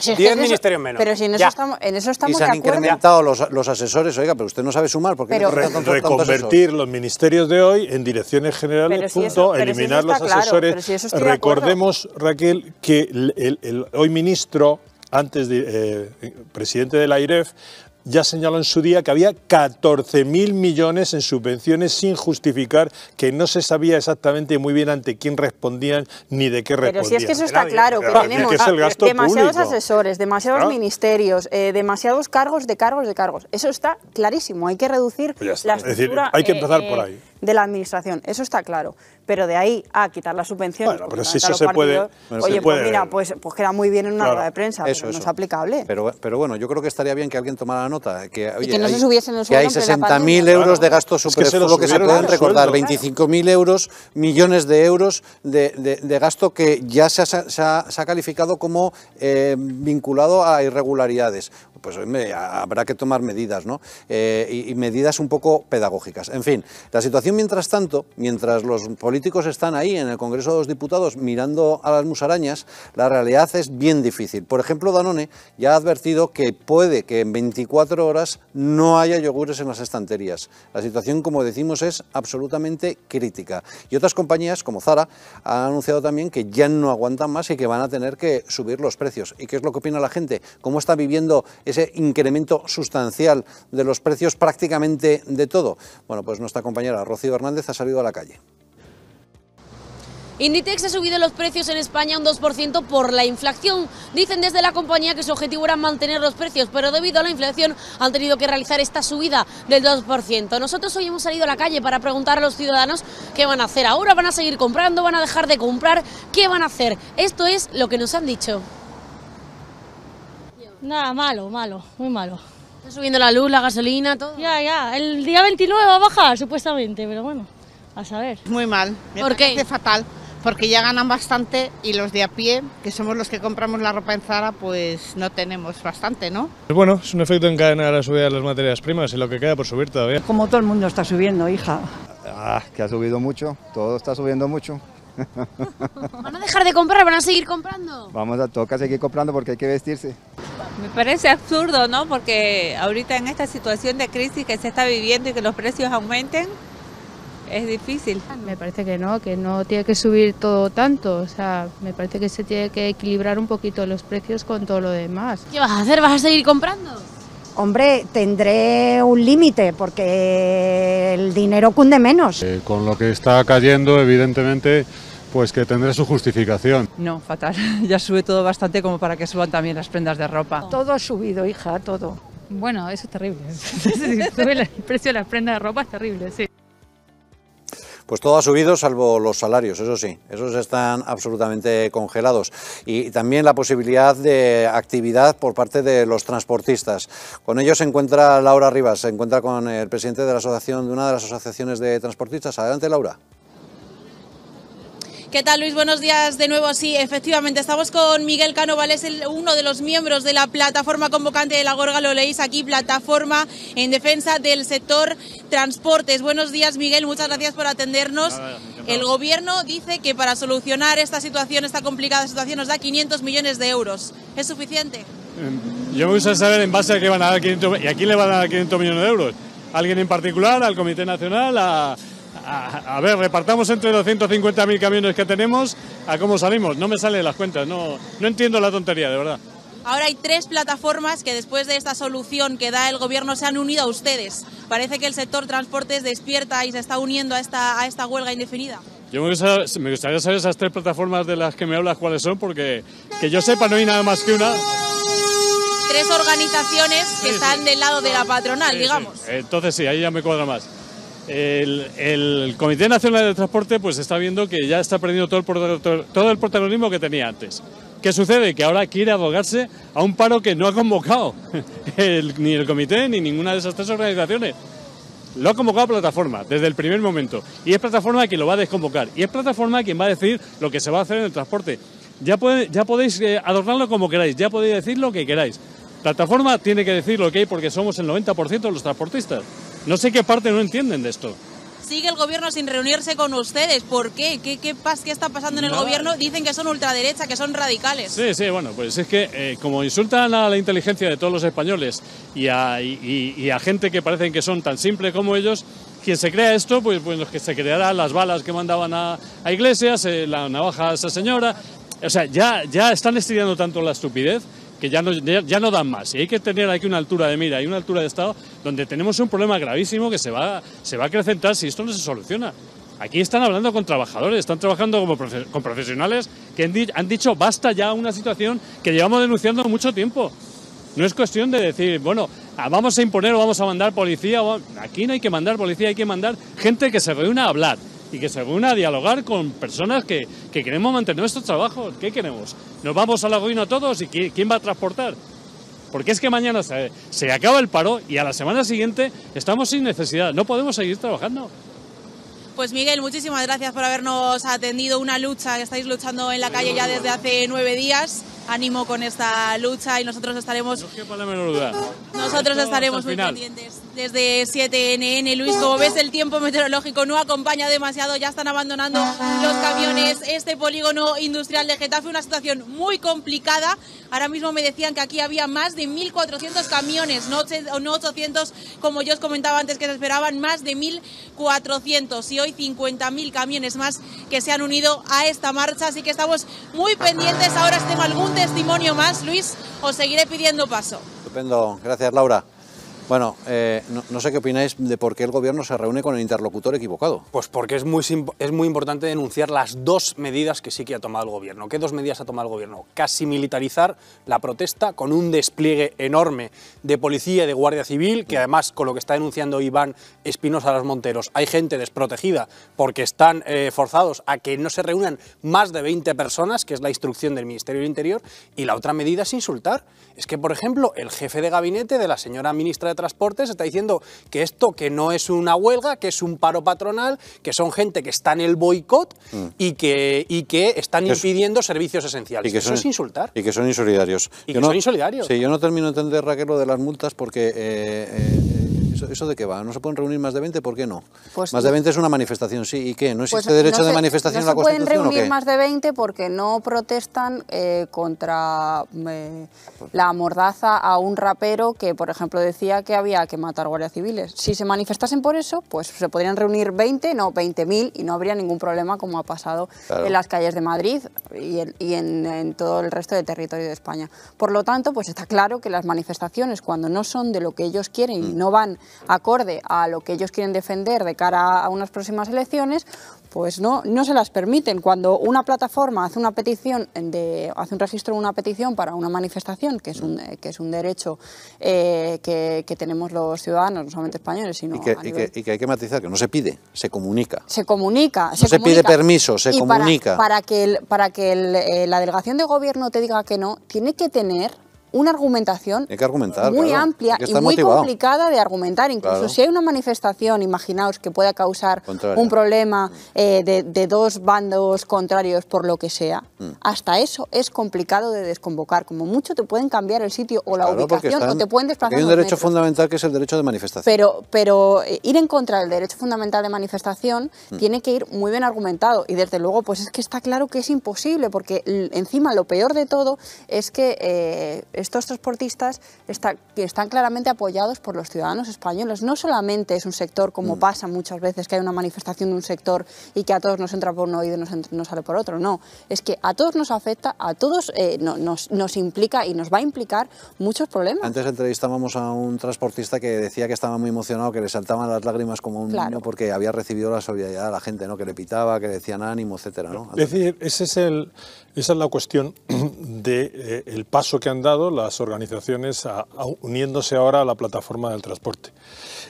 Pero si es que 10 en eso- ministerios menos. Pero si en eso, Ya. estamos, en eso Y se han de acuerdo. incrementado los, los asesores, oiga, pero usted no sabe sumar, porque Pero- Re- reconvertir los ministerios de hoy en direcciones generales, Pero punto, si eso eliminar los claro, asesores. si eso. Recordemos, Raquel, que el, el- el hoy ministro, antes de, eh, presidente de la IREF, ya señaló en su día que había 14.000 millones en subvenciones sin justificar, que no se sabía exactamente muy bien ante quién respondían ni de qué Pero respondían. si es que eso está claro, que tenemos que es el gasto demasiados público. asesores, demasiados Claro. ministerios, eh, demasiados cargos de cargos de cargos. Eso está clarísimo. Hay que reducir Pues la Es decir, hay que eh, empezar eh, por ahí. De la administración. Eso está claro. Pero de ahí a quitar las subvenciones. Bueno, porque pero si eso se puede- partidos, Bueno, Oye, se pues puede- mira, pues, pues queda muy bien en una Claro. rueda de prensa, Eso, pero no eso. es aplicable. Pero, pero bueno, yo creo que estaría bien que alguien tomara nota. Que, oye, que no se hay, subiesen el que hay sueldo en plena 60.000 pandemia. euros de gasto Es que se superfluo lo que se, pueden recordar. sueldo. 25.000 euros, millones de euros de, de- de gasto que ya se ha, se ha- se ha calificado como eh, vinculado a irregularidades. Pues hombre, habrá que tomar medidas, ¿no? Eh, y, y medidas un poco pedagógicas. En fin, la situación mientras tanto, mientras los políticos están ahí en el Congreso de los Diputados mirando a las musarañas, la realidad es bien difícil. Por ejemplo, Danone ya ha advertido que puede que en 24 horas no haya yogures en las estanterías. La situación, como decimos, es absolutamente crítica. Y otras compañías, como Zara, han anunciado también que ya no aguantan más y que van a tener que subir los precios. ¿Y qué es lo que opina la gente? ¿Cómo está viviendo ese incremento sustancial de los precios prácticamente de todo? Bueno, pues nuestra compañera Rocío Hernández ha salido a la calle. Inditex ha subido los precios en España un 2% por la inflación. Dicen desde la compañía que su objetivo era mantener los precios, pero debido a la inflación han tenido que realizar esta subida del 2%. Nosotros hoy hemos salido a la calle para preguntar a los ciudadanos qué van a hacer ahora, van a seguir comprando, van a dejar de comprar, qué van a hacer. Esto es lo que nos han dicho. Nada, malo, malo, muy malo. Está subiendo la luz, la gasolina, todo. Ya, ya, el día 29 va a bajar supuestamente, pero bueno, a saber. Muy mal, me ¿Por qué? parece fatal, porque ya ganan bastante y los de a pie, que somos los que compramos la ropa en Zara, pues no tenemos bastante, ¿no? Pues bueno, es un efecto en cadena de la subida de las materias primas y lo que queda por subir todavía. Como todo el mundo está subiendo, hija. Ah, que ha subido mucho, todo está subiendo mucho. ¿Van a dejar de comprar? ¿Van a seguir comprando? Vamos a toca seguir comprando porque hay que vestirse. Me parece absurdo, ¿no? Porque ahorita en esta situación de crisis que se está viviendo y que los precios aumenten, es difícil. Me parece que no, que no tiene que subir todo tanto. O sea, me parece que se tiene que equilibrar un poquito los precios con todo lo demás. ¿Qué vas a hacer? ¿Vas a seguir comprando? Hombre, tendré un límite porque el dinero cunde menos. Eh, con lo que está cayendo, evidentemente, pues que tendré su justificación. No, fatal. Ya sube todo bastante como para que suban también las prendas de ropa. Todo ha subido, hija, todo. Bueno, eso es terrible. Sube el precio de las prendas de ropa es terrible, sí. Pues todo ha subido salvo los salarios, eso sí, esos están absolutamente congelados. Y también la posibilidad de actividad por parte de los transportistas. Con ellos se encuentra Laura Rivas, se encuentra con el presidente de la asociación, de una de las asociaciones de transportistas. Adelante, Laura. ¿Qué tal Luis? Buenos días de nuevo. Sí, efectivamente, estamos con Miguel Cano, es el, uno de los miembros de la plataforma convocante de la Gorga, lo leéis aquí, plataforma en defensa del sector transportes. Buenos días Miguel, muchas gracias por atendernos. el gobierno dice que para solucionar esta situación, esta complicada situación, nos da 500 millones de euros. ¿Es suficiente? Yo me gustaría saber en base a qué van a dar 500 y a quién le van a dar 500 millones de euros. ¿A ¿Alguien en particular? ¿Al Comité Nacional? ¿A, a, a ver, repartamos entre los 150.000 camiones que tenemos, ¿a cómo salimos? No me salen las cuentas, no, no entiendo la tontería, de verdad. Ahora hay tres plataformas que después de esta solución que da el gobierno se han unido a ustedes. Parece que el sector transportes despierta y se está uniendo a esta, a esta huelga indefinida. Yo me gustaría, me gustaría saber esas tres plataformas de las que me hablas cuáles son, porque que yo sepa no hay nada más que una. Tres organizaciones que Sí, están del lado de la patronal, Sí, digamos. sí. Entonces sí, ahí ya me cuadra más. El, el Comité Nacional de Transporte pues está viendo que ya está perdiendo todo el, todo el protagonismo que tenía antes. ¿Qué sucede? Que ahora quiere abogarse a un paro que no ha convocado el- ni el comité ni ninguna de esas tres organizaciones. Lo ha convocado Plataforma desde el primer momento. Y es Plataforma quien lo va a desconvocar. Y es Plataforma quien va a decir lo que se va a hacer en el transporte. Ya, puede- ya podéis eh, adornarlo como queráis, ya podéis decir lo que queráis. Plataforma tiene que decir lo que hay porque somos el 90% de los transportistas. No sé qué parte no entienden de esto. Sigue el gobierno sin reunirse con ustedes. ¿Por qué? ¿Qué, qué, pas- qué está pasando en el Nada. gobierno? Dicen que son ultraderecha, que son radicales. Sí, sí, bueno, pues es que eh, como insultan a la inteligencia de todos los españoles y a, y- y- y a gente que parecen que son tan simples como ellos, quien se crea esto, pues, pues los que se crearán las balas que mandaban a, a Iglesias, eh, la navaja a esa señora. O sea, ya, ya están estudiando tanto la estupidez que ya no, ya, ya no dan más. Y hay que tener aquí una altura de mira y una altura de Estado donde tenemos un problema gravísimo que se va, se va a acrecentar si esto no se soluciona. Aquí están hablando con trabajadores, están trabajando como con profesionales que han, di- han dicho basta ya una situación que llevamos denunciando mucho tiempo. No es cuestión de decir, bueno, ah, vamos a imponer o vamos a mandar policía. o- Aquí no hay que mandar policía, hay que mandar gente que se reúna a hablar y que se reúna a dialogar con personas que, que queremos mantener nuestros trabajos. ¿Qué queremos? ¿Nos vamos a la ruina todos y qui- quién va a transportar? Porque es que mañana se, se acaba el paro y a la semana siguiente estamos sin necesidad. No podemos seguir trabajando. Pues Miguel, muchísimas gracias por habernos atendido. Una lucha que estáis luchando en la calle ya desde hace nueve días. Ánimo con esta lucha y nosotros estaremos, Para la menor duda. nosotros estaremos muy pendientes. Desde 7NN, Luis, como ves, el tiempo meteorológico no acompaña demasiado. Ya están abandonando los camiones este polígono industrial de Getafe. Una situación muy complicada. Ahora mismo me decían que aquí había más de 1.400 camiones, no no 800 como yo os comentaba antes que se esperaban, más de 1.400 y hoy 50.000 camiones más que se han unido a esta marcha. Así que estamos muy pendientes. Ahora si tengo algún testimonio más, Luis, os seguiré pidiendo paso. Estupendo, gracias Laura. Bueno, eh, no, sé qué opináis de por qué el gobierno se reúne con el interlocutor equivocado. Pues porque es muy, es muy importante denunciar las dos medidas que sí que ha tomado el gobierno. ¿Qué dos medidas ha tomado el gobierno? Casi militarizar la protesta con un despliegue enorme de policía y de guardia civil, que además con lo que está denunciando Iván Espinosa los Monteros, hay gente desprotegida porque están eh, forzados a que no se reúnan más de 20 personas, que es la instrucción del Ministerio del Interior, y la otra medida es insultar. Es que, por ejemplo, el jefe de gabinete de la señora ministra de Transportes está diciendo que esto que no es una huelga, que es un paro patronal, que son gente que está en el boicot y, que, y que están Mm. Es- impidiendo servicios esenciales. Y que Eso son- es insultar. Y que son insolidarios. Y Yo que son insolidarios. Sí, yo no termino de entender, Raquel, lo de las multas porque... eh, eh, ¿eso, eso de qué va? ¿No se pueden reunir más de 20? ¿Por qué no? Pues más de 20 es una manifestación, sí. ¿Y qué? ¿No existe Pues derecho no de se- manifestación no en la se pueden Constitución o reunir más de 20 porque no protestan eh, contra eh, la mordaza a un rapero que, por ejemplo, decía que había que matar guardias civiles. Si se manifestasen por eso, pues se podrían reunir 20, no 20.000 y no habría ningún problema como ha pasado Claro. en las calles de Madrid y, en, y en- en todo el resto del territorio de España. Por lo tanto, pues está claro que las manifestaciones, cuando no son de lo que ellos quieren y no van acorde a lo que ellos quieren defender de cara a unas próximas elecciones, pues no, no se las permiten. Cuando una plataforma hace una petición, de, hace un registro de una petición para una manifestación, que es un, que es un derecho eh, que, que tenemos los ciudadanos, no solamente españoles, sino Y que, a y, que, y que hay que matizar, que no se pide, se comunica. se comunica. No se pide comunica. permiso, se Y para- comunica. Para, que, el- para que el, eh, la delegación de gobierno te diga que no, tiene que tener una argumentación Hay que argumentar, muy claro. amplia y muy motivado. complicada de argumentar. Incluso Claro. si hay una manifestación, imaginaos que pueda causar Contraria. un problema eh, de, de dos bandos contrarios por lo que sea, Mm. hasta eso es complicado de desconvocar. Como mucho te pueden cambiar el sitio o la Claro, porque ubicación o te pueden desplazar Hay un derecho metros. fundamental que es el derecho de manifestación. Pero, pero eh, ir en contra del derecho fundamental de manifestación Mm. tiene que ir muy bien argumentado y desde luego pues es que está claro que es imposible porque encima lo peor de todo es que eh, estos transportistas está- que están claramente apoyados por los ciudadanos españoles. No solamente es un sector como Mm. pasa muchas veces que hay una manifestación de un sector y que a todos nos entra por un oído y nos, ent- nos sale por otro. No, es que a todos nos afecta, a todos eh, no- nos, nos implica y nos va a implicar muchos problemas. Antes entrevistábamos a un transportista que decía que estaba muy emocionado, que le saltaban las lágrimas como a un Claro. niño porque había recibido la solidaridad de la gente, ¿no? que le pitaba, que le decían ánimo, etcétera. ¿no? Es decir, ese es el, esa es la cuestión del el paso que han dado las organizaciones uniéndose ahora a la plataforma del transporte.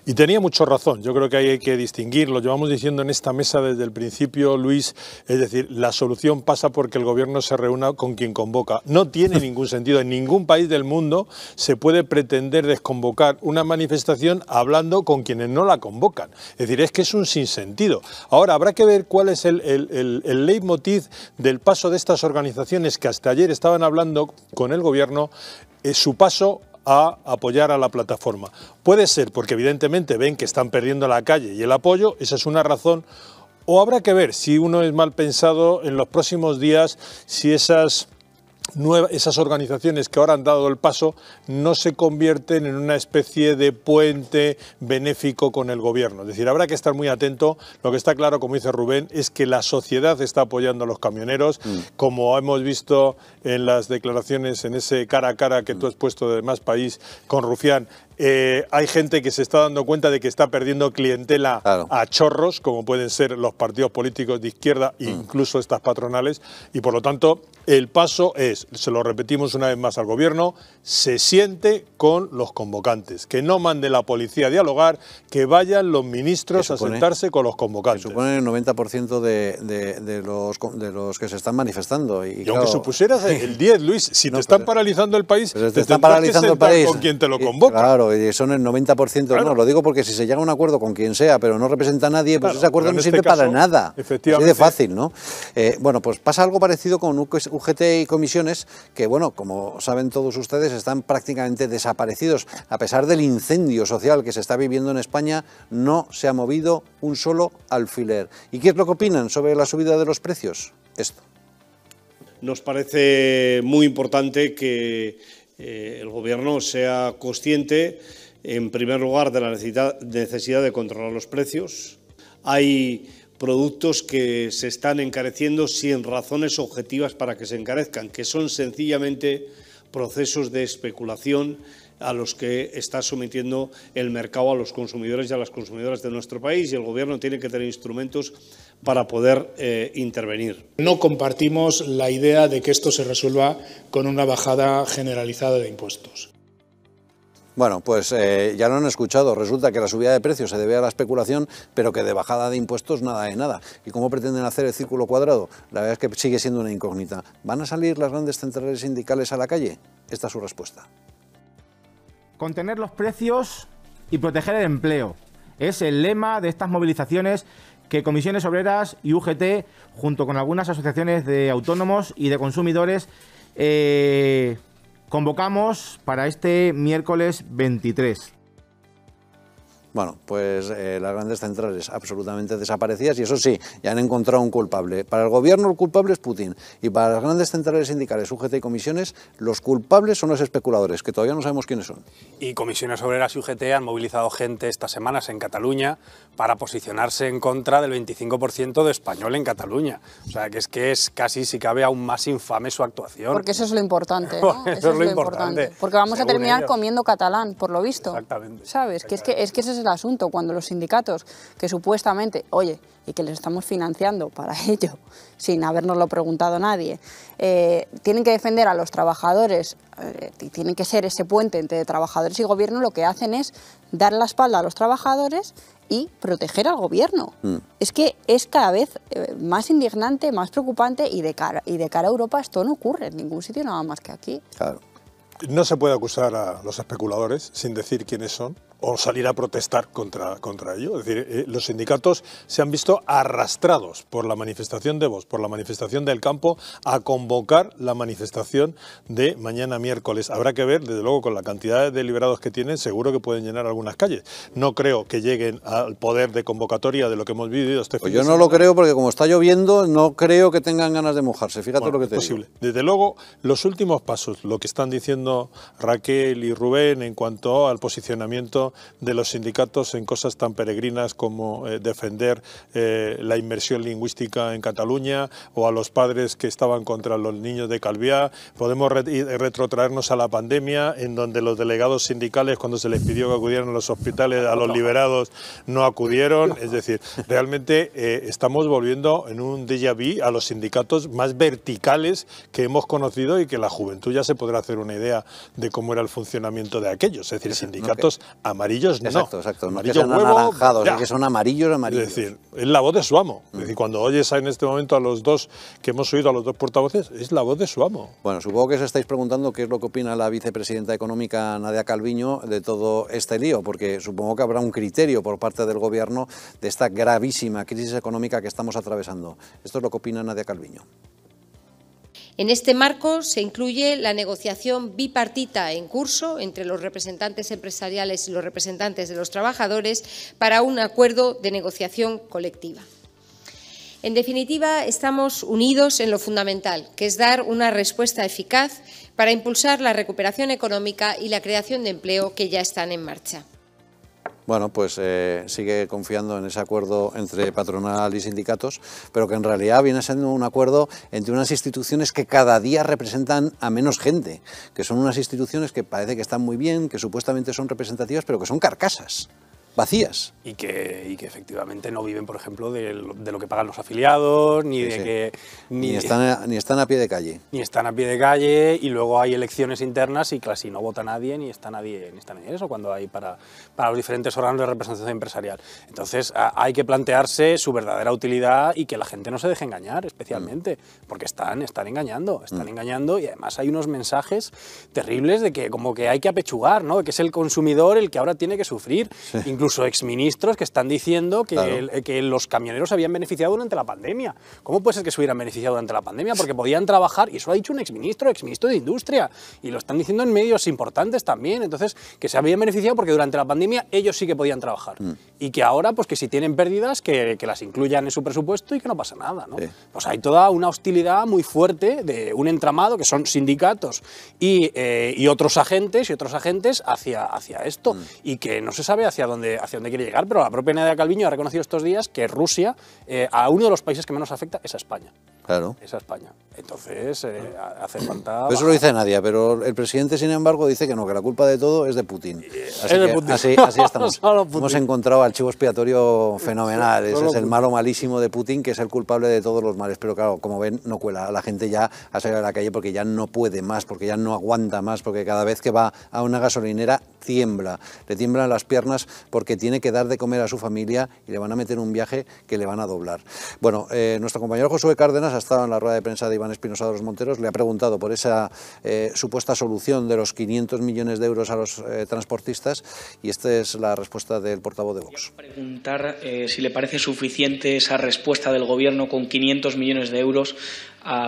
Y tenía mucho razón, yo creo que hay que distinguir, lo llevamos diciendo en esta mesa desde el principio, Luis, es decir, la solución pasa porque el gobierno se reúna con quien convoca. No tiene ningún sentido, en ningún país del mundo se puede pretender desconvocar una manifestación hablando con quienes no la convocan. Es decir, es que es un sinsentido. Ahora, habrá que ver cuál es el, el- el leitmotiv del paso de estas organizaciones que hasta ayer estaban hablando con el gobierno, eh, su paso a apoyar a la plataforma. Puede ser porque evidentemente ven que están perdiendo la calle y el apoyo, esa es una razón, o habrá que ver si uno es mal pensado en los próximos días, si esas nueva- esas organizaciones que ahora han dado el paso no se convierten en una especie de puente benéfico con el gobierno. Es decir, habrá que estar muy atento. Lo que está claro, como dice Rubén, es que la sociedad está apoyando a los camioneros, como hemos visto en las declaraciones, en ese cara a cara que tú has puesto de Más País con Rufián. eh, hay gente que se está dando cuenta de que está perdiendo clientela a chorros, como pueden ser los partidos políticos de izquierda e incluso estas patronales, y por lo tanto el paso es, se lo repetimos una vez más al gobierno, se siente con los convocantes, que no mande la policía a dialogar, que vayan los ministros a sentarse con los convocantes. Supone el 90% de, de, de los, de los que se están manifestando. Y, Y aunque claro, supusieras el 10, Luis, si te están paralizando el país, Pero te te están que paralizando el país. con quien te lo Y, convoca. Claro, y son el 90%. No, lo digo porque si se llega a un acuerdo con quien sea, pero no representa a nadie, pues Claro, ese acuerdo no este sirve para nada. Así efectivamente. de fácil, ¿no? Eh, bueno, pues pasa algo parecido con UGT y comisiones, que, bueno, como saben todos ustedes, están prácticamente desaparecidos. A pesar del incendio social que se está viviendo en España, no se ha movido un solo alfiler. ¿Y qué es lo que opinan sobre la subida de los precios? Esto. Nos parece muy importante que eh, el Gobierno sea consciente, en primer lugar, de la necesidad, necesidad de controlar los precios. Hay productos que se están encareciendo sin razones objetivas para que se encarezcan, que son sencillamente procesos de especulación a los que está sometiendo el mercado a los consumidores y a las consumidoras de nuestro país y el Gobierno tiene que tener instrumentos para poder eh, intervenir. No compartimos la idea de que esto se resuelva con una bajada generalizada de impuestos. Bueno, pues eh, ya lo han escuchado. Resulta que la subida de precios se debe a la especulación, pero que de bajada de impuestos nada de nada. ¿Y cómo pretenden hacer el círculo cuadrado? La verdad es que sigue siendo una incógnita. ¿Van a salir las grandes centrales sindicales a la calle? Esta es su respuesta. Contener los precios y proteger el empleo. Es el lema de estas movilizaciones que Comisiones Obreras y UGT, junto con algunas asociaciones de autónomos y de consumidores, eh, convocamos para este miércoles 23. Bueno, pues eh, las grandes centrales absolutamente desaparecidas y eso sí, ya han encontrado un culpable. Para el gobierno el culpable es Putin y para las grandes centrales sindicales, UGT y comisiones, los culpables son los especuladores, que todavía no sabemos quiénes son. Y comisiones obreras y UGT han movilizado gente estas semanas en Cataluña para posicionarse en contra del 25% de español en Cataluña. O sea, que es que es casi, si cabe, aún más infame su actuación. Porque eso es lo importante. ¿no? eso, es lo importante. Porque vamos a terminar ellos. comiendo catalán, por lo visto. Exactamente. ¿Sabes? Que es que, es que ese es el asunto. Cuando los sindicatos, que supuestamente, oye, y que les estamos financiando para ello, sin habernoslo preguntado nadie, eh, tienen que defender a los trabajadores eh, y tienen que ser ese puente entre trabajadores y gobierno, lo que hacen es dar la espalda a los trabajadores y proteger al gobierno. Mm. Es que es cada vez eh, más indignante, más preocupante y de, cara, y de cara a Europa esto no ocurre en ningún sitio nada más que aquí. Claro. No se puede acusar a los especuladores sin decir quiénes son o salir a protestar contra, contra ello. Es decir, eh, los sindicatos se han visto arrastrados por la manifestación de Vox, por la manifestación del campo, a convocar la manifestación de mañana miércoles. Habrá que ver, desde luego, con la cantidad de liberados que tienen, seguro que pueden llenar algunas calles. No creo que lleguen al poder de convocatoria de lo que hemos vivido este Pues fin yo no lo creo porque como está lloviendo, no creo que tengan ganas de mojarse. Fíjate Bueno, lo que es te posible. digo. Desde luego, los últimos pasos, lo que están diciendo Raquel y Rubén en cuanto al posicionamiento de los sindicatos en cosas tan peregrinas como eh, defender eh, la inmersión lingüística en Cataluña o a los padres que estaban contra los niños de Calviá. Podemos re- retrotraernos a la pandemia, en donde los delegados sindicales, cuando se les pidió que acudieran a los hospitales, a los liberados, no acudieron. Es decir, realmente eh, estamos volviendo en un déjà vu a los sindicatos más verticales que hemos conocido y que la juventud ya se podrá hacer una idea de cómo era el funcionamiento de aquellos. Es decir, sindicatos amarillos no. Exacto, exacto. No que Amarillo sean huevo, anaranjados, ya. es que son amarillos, amarillos. Es decir, es la voz de su amo. Es decir, cuando oyes en este momento a los dos, que hemos oído a los dos portavoces, es la voz de su amo. Bueno, supongo que os estáis preguntando qué es lo que opina la vicepresidenta económica Nadia Calviño de todo este lío, porque supongo que habrá un criterio por parte del Gobierno de esta gravísima crisis económica que estamos atravesando. Esto es lo que opina Nadia Calviño. En este marco se incluye la negociación bipartita en curso entre los representantes empresariales y los representantes de los trabajadores para un acuerdo de negociación colectiva. En definitiva, estamos unidos en lo fundamental, que es dar una respuesta eficaz para impulsar la recuperación económica y la creación de empleo que ya están en marcha. Bueno, pues eh, sigue confiando en ese acuerdo entre patronal y sindicatos, pero que en realidad viene siendo un acuerdo entre unas instituciones que cada día representan a menos gente, que son unas instituciones que parece que están muy bien, que supuestamente son representativas, pero que son carcasas, vacías. y que, y que efectivamente no viven, por ejemplo, de lo, de lo que pagan los afiliados, ni Sí, de sí. que... Ni, están, a- ni están a pie de calle. ni están a pie de calle y luego hay elecciones internas y casi no vota nadie ni está nadie ni está nadie en eso cuando hay para, para los diferentes órganos de representación empresarial. Entonces a- hay que plantearse su verdadera utilidad y que la gente no se deje engañar especialmente, porque están, están engañando, están engañando y además hay unos mensajes terribles de que como que hay que apechugar, ¿no? que es el consumidor el que ahora tiene que sufrir. Incluso exministros que están diciendo que, Claro. el- que los camioneros se habían beneficiado durante la pandemia. ¿Cómo puede ser que se hubieran beneficiado durante la pandemia? Porque podían trabajar, y eso lo ha dicho un exministro, exministro de Industria, y lo están diciendo en medios importantes también. Entonces, que se habían beneficiado porque durante la pandemia ellos sí que podían trabajar. Y que ahora, pues que si tienen pérdidas, que, que las incluyan en su presupuesto y que no pasa nada. ¿no? Pues hay toda una hostilidad muy fuerte de un entramado que son sindicatos y, eh, y otros agentes y otros agentes hacia, hacia esto y que no se sabe hacia dónde, hacia dónde quiere llegar, pero la propia Nadia Calviño ha reconocido estos días que Rusia, eh, a uno de los países que menos afecta es a España. Claro. esa España. Entonces, eh, hace falta... Eso lo dice Nadia, pero el presidente, sin embargo, dice que no, que la culpa de todo es de Putin. Así, Es de que Putin. así, así estamos. Putin. Hemos encontrado al chivo expiatorio fenomenal. Ese es el Putin. malo malísimo de Putin, que es el culpable de todos los males. Pero claro, como ven, no cuela. La gente ya ha salido a la calle porque ya no puede más, porque ya no aguanta más, porque cada vez que va a una gasolinera tiembla. Le tiemblan las piernas porque tiene que dar de comer a su familia y le van a meter un viaje que le van a doblar. Bueno, eh, nuestro compañero Josué Cárdenas ha estado en la rueda de prensa de Iván Espinosa de los Monteros, le ha preguntado por esa eh, supuesta solución de los 500 millones de euros a los eh, transportistas y esta es la respuesta del portavoz de Vox. preguntar si le parece suficiente esa respuesta del Gobierno con 500 millones de euros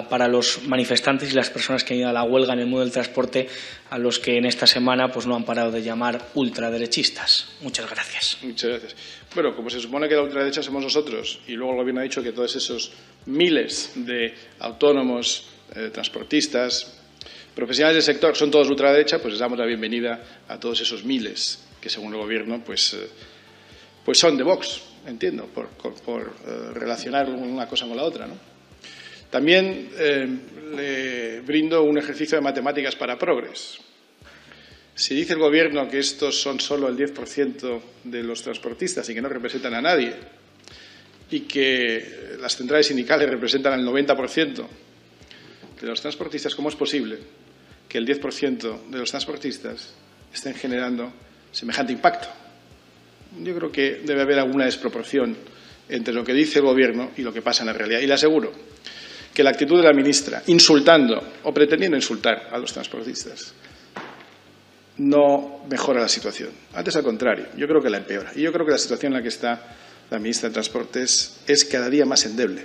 para los manifestantes y las personas que han ido a la huelga en el mundo del transporte, a los que en esta semana pues, no han parado de llamar ultraderechistas. Muchas gracias. Muchas gracias. Bueno, como se supone que la ultraderecha somos nosotros y luego el Gobierno ha dicho que todos esos miles de autónomos, eh, transportistas, profesionales del sector son todos ultraderecha, pues les damos la bienvenida a todos esos miles que según el Gobierno pues, eh, pues son de Vox, entiendo, por, eh, relacionar una cosa con la otra. ¿no? También eh, le brindo un ejercicio de matemáticas para Progres. Si dice el Gobierno que estos son solo el 10% de los transportistas y que no representan a nadie, y que las centrales sindicales representan el 90% de los transportistas, ¿cómo es posible que el 10% de los transportistas estén generando semejante impacto? Yo creo que debe haber alguna desproporción entre lo que dice el Gobierno y lo que pasa en la realidad. Y le aseguro que la actitud de la ministra, insultando o pretendiendo insultar a los transportistas, no mejora la situación. Antes, al contrario, yo creo que la empeora. Y yo creo que la situación en la que está la ministra de Transportes es cada día más endeble,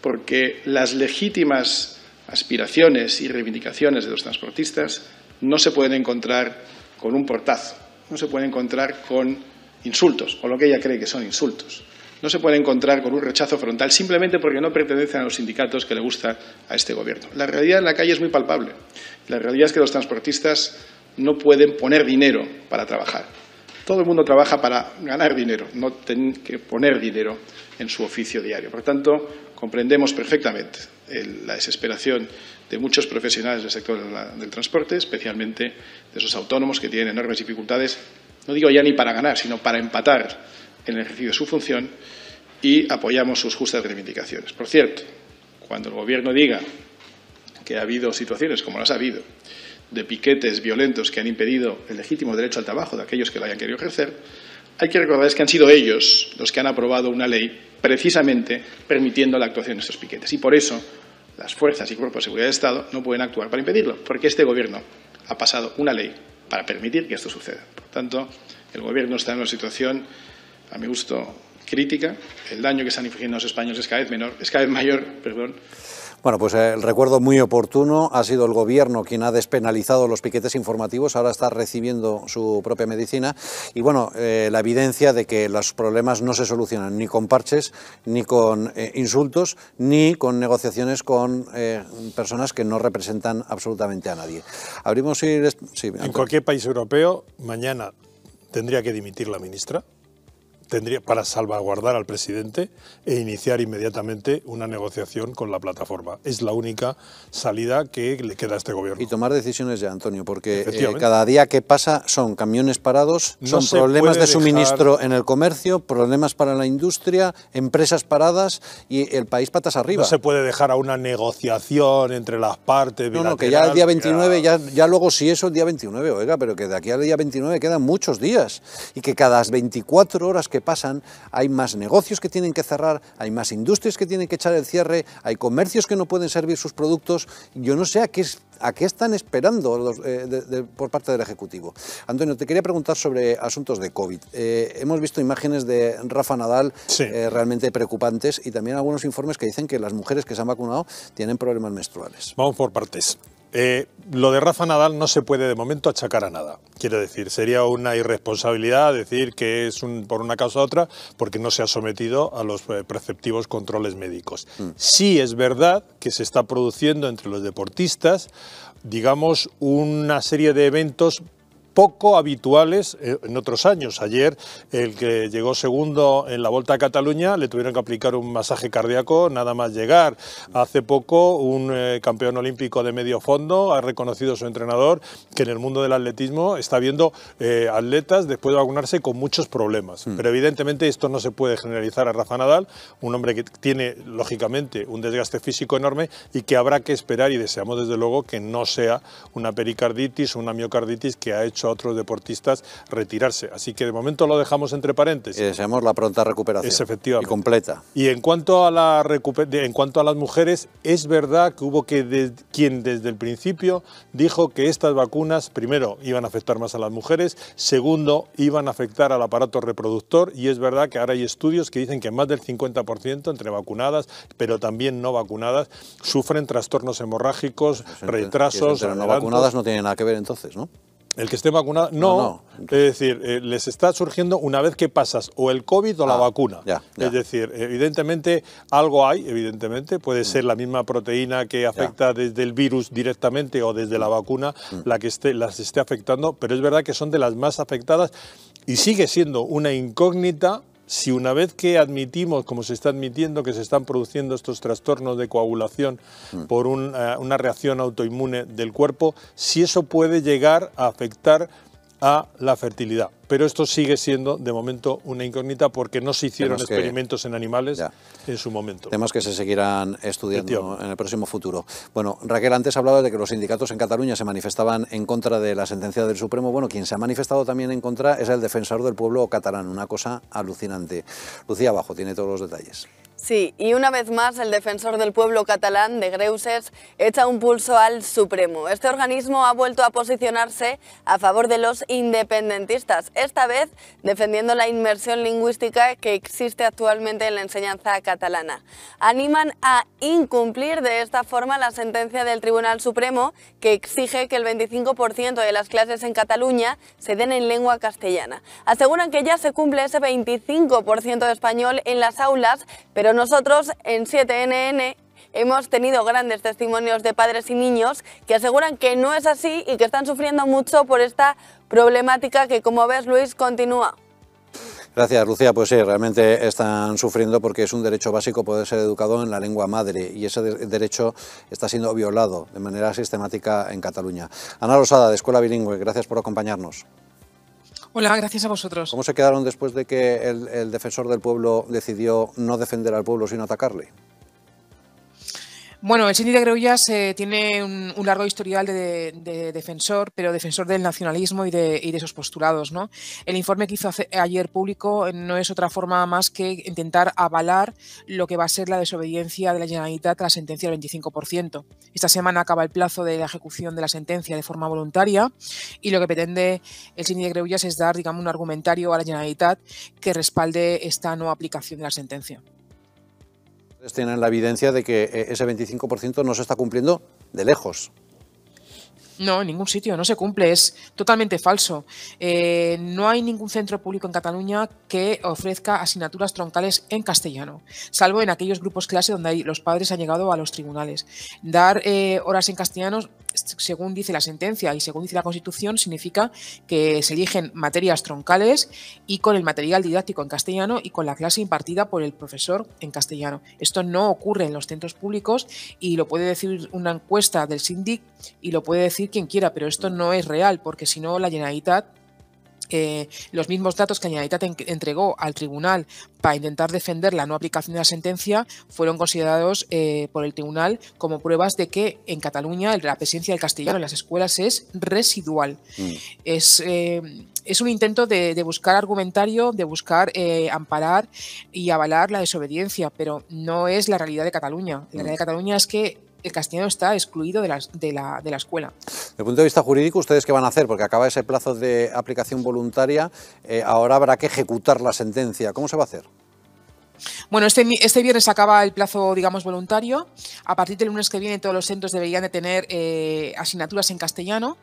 porque las legítimas aspiraciones y reivindicaciones de los transportistas no se pueden encontrar con un portazo, no se pueden encontrar con insultos, o lo que ella cree que son insultos. No se puede encontrar con un rechazo frontal simplemente porque no pertenecen a los sindicatos que le gusta a este Gobierno. La realidad en la calle es muy palpable. La realidad es que los transportistas no pueden poner dinero para trabajar. Todo el mundo trabaja para ganar dinero, no tienen que poner dinero en su oficio diario. Por tanto, comprendemos perfectamente la desesperación de muchos profesionales del sector del transporte, especialmente de esos autónomos que tienen enormes dificultades, no digo ya ni para ganar, sino para empatar en el ejercicio de su función y apoyamos sus justas reivindicaciones. Por cierto, cuando el Gobierno diga que ha habido situaciones, como las ha habido, de piquetes violentos que han impedido el legítimo derecho al trabajo de aquellos que lo hayan querido ejercer, hay que recordar que han sido ellos los que han aprobado una ley precisamente permitiendo la actuación de estos piquetes. Y por eso las fuerzas y cuerpos de seguridad del Estado no pueden actuar para impedirlo, porque este Gobierno ha pasado una ley para permitir que esto suceda. Por tanto, el Gobierno está en una situación, a mi gusto, crítica. El daño que están infligiendo los españoles es cada vez menor, es cada vez mayor, perdón, Bueno, pues eh, el recuerdo muy oportuno. Ha sido el Gobierno quien ha despenalizado los piquetes informativos, ahora está recibiendo su propia medicina. Y bueno, eh, la evidencia de que los problemas no se solucionan ni con parches, ni con eh, insultos, ni con negociaciones con eh, personas que no representan absolutamente a nadie. Abrimos y... sí, En cualquier país europeo, mañana tendría que dimitir la ministra tendría para salvaguardar al presidente e iniciar inmediatamente una negociación con la plataforma. Es la única salida que le queda a este gobierno. Y tomar decisiones ya, Antonio, porque eh, cada día que pasa son camiones parados, No son problemas de suministro en el comercio, problemas para la industria, empresas paradas y el país patas arriba. No se puede dejar a una negociación entre las partes. No, no, que ya el día bilateral, 29, ya, ya luego sí eso el día 29, oiga, pero que de aquí al día 29 quedan muchos días y que cada 24 horas que pasan hay más negocios que tienen que cerrar, hay más industrias que tienen que echar el cierre, hay comercios que no pueden servir sus productos. Yo no sé a qué, a qué están esperando los, eh, de- de- por parte del Ejecutivo. Antonio, te quería preguntar sobre asuntos de COVID. Eh, hemos visto imágenes de Rafa Nadal eh, realmente preocupantes y también algunos informes que dicen que las mujeres que se han vacunado tienen problemas menstruales. Vamos por partes. Eh, lo de Rafa Nadal no se puede de momento achacar a nada. Quiero decir, sería una irresponsabilidad decir que es un- por una causa u otra porque no se ha sometido a los eh, preceptivos controles médicos. Sí es verdad que se está produciendo entre los deportistas, digamos, una serie de eventos poco habituales eh, en otros años. Ayer el que llegó segundo en la Volta a Cataluña le tuvieron que aplicar un masaje cardíaco nada más llegar. Hace poco un eh, campeón olímpico de medio fondo ha reconocido su entrenador que en el mundo del atletismo está viendo eh, atletas después de vacunarse con muchos problemas. Mm. Pero evidentemente esto no se puede generalizar a Rafa Nadal, un hombre que tiene lógicamente un desgaste físico enorme y que habrá que esperar y deseamos desde luego que no sea una pericarditis o una miocarditis que ha hecho a otros deportistas retirarse. Así que de momento lo dejamos entre paréntesis. Y deseamos la pronta recuperación. Es efectivamente. Y completa. Y en cuanto a la en cuanto a las mujeres, es verdad que hubo que de- quien desde el principio dijo que estas vacunas, primero, iban a afectar más a las mujeres, segundo, iban a afectar al aparato reproductor y es verdad que ahora hay estudios que dicen que más del 50% entre vacunadas, pero también no vacunadas, sufren trastornos hemorrágicos, retrasos, Pero no vacunadas no tiene nada que ver entonces, ¿no? El que esté vacunado, no. Es decir, eh, les está surgiendo una vez que pasas o el COVID o la Ah, vacuna. ya, ya. Es decir, evidentemente algo hay, evidentemente, puede ser la misma proteína que afecta desde el virus directamente o desde la vacuna la que esté, las esté afectando, pero es verdad que son de las más afectadas y sigue siendo una incógnita si una vez que admitimos, como se está admitiendo, que se están produciendo estos trastornos de coagulación por un, eh, una reacción autoinmune del cuerpo, si eso puede llegar a afectar a la fertilidad. Pero esto sigue siendo, de momento, una incógnita porque no se hicieron Tenemos que- experimentos en animales en su momento. Temas que se seguirán estudiando en el próximo futuro. Bueno, Raquel, antes hablaba de que los sindicatos en Cataluña se manifestaban en contra de la sentencia del Supremo. Bueno, quien se ha manifestado también en contra es el defensor del pueblo catalán, una cosa alucinante. Lucía Abajo tiene todos los detalles. Sí, y una vez más el defensor del pueblo catalán de Greuses echa un pulso al Supremo. Este organismo ha vuelto a posicionarse a favor de los independentistas, esta vez defendiendo la inmersión lingüística que existe actualmente en la enseñanza catalana. Animan a incumplir de esta forma la sentencia del Tribunal Supremo que exige que el 25% de las clases en Cataluña se den en lengua castellana. Aseguran que ya se cumple ese 25% de español en las aulas, pero nosotros en 7NN hemos tenido grandes testimonios de padres y niños que aseguran que no es así y que están sufriendo mucho por esta problemática que, como ves, Luis, continúa. Gracias, Lucía. Pues sí, realmente están sufriendo porque es un derecho básico poder ser educado en la lengua madre y ese de- derecho está siendo violado de manera sistemática en Cataluña. Ana Rosada, de Escuela Bilingüe, gracias por acompañarnos. Hola, gracias a vosotros. ¿Cómo se quedaron después de que el, el defensor del pueblo decidió no defender al pueblo sino atacarle? Bueno, el síndic de Greujas eh, tiene un, largo historial de, de defensor, pero defensor del nacionalismo y de, y esos postulados. ¿no? El informe que hizo ayer público eh, no es otra forma más que intentar avalar lo que va a ser la desobediencia de la Generalitat a la sentencia del 25%. Esta semana acaba el plazo de la ejecución de la sentencia de forma voluntaria y lo que pretende el síndic de Greujas es dar digamos, un argumentario a la Generalitat que respalde esta no aplicación de la sentencia. Tienen la evidencia de que eh, ese 25% no se está cumpliendo de lejos. No, en ningún sitio, no se cumple, es totalmente falso. Eh, no hay ningún centro público en Cataluña que ofrezca asignaturas troncales en castellano, salvo en aquellos grupos clase donde los padres han llegado a los tribunales. Dar eh, horas en castellano, según dice la sentencia y según dice la Constitución, significa que se eligen materias troncales y con el material didáctico en castellano y con la clase impartida por el profesor en castellano. Esto no ocurre en los centros públicos y lo puede decir una encuesta del SINDIC y lo puede decir quien quiera, pero esto no es real porque si no la Generalitat eh, los mismos datos que Generalitat en- entregó al tribunal para intentar defender la no aplicación de la sentencia fueron considerados eh, por el tribunal como pruebas de que en Cataluña la presencia del castellano en las escuelas es residual. Es, eh, es un intento de, de buscar argumentario, de buscar amparar y avalar la desobediencia, pero no es la realidad de Cataluña. La realidad de Cataluña es que el castellano está excluido de la, de la, de la escuela. Desde el punto de vista jurídico, ¿ustedes qué van a hacer? Porque acaba ese plazo de aplicación voluntaria, eh, ahora habrá que ejecutar la sentencia. ¿Cómo se va a hacer? Bueno, este, este viernes acaba el plazo, digamos, voluntario. A partir del lunes que viene todos los centros deberían de tener eh, asignaturas en castellano.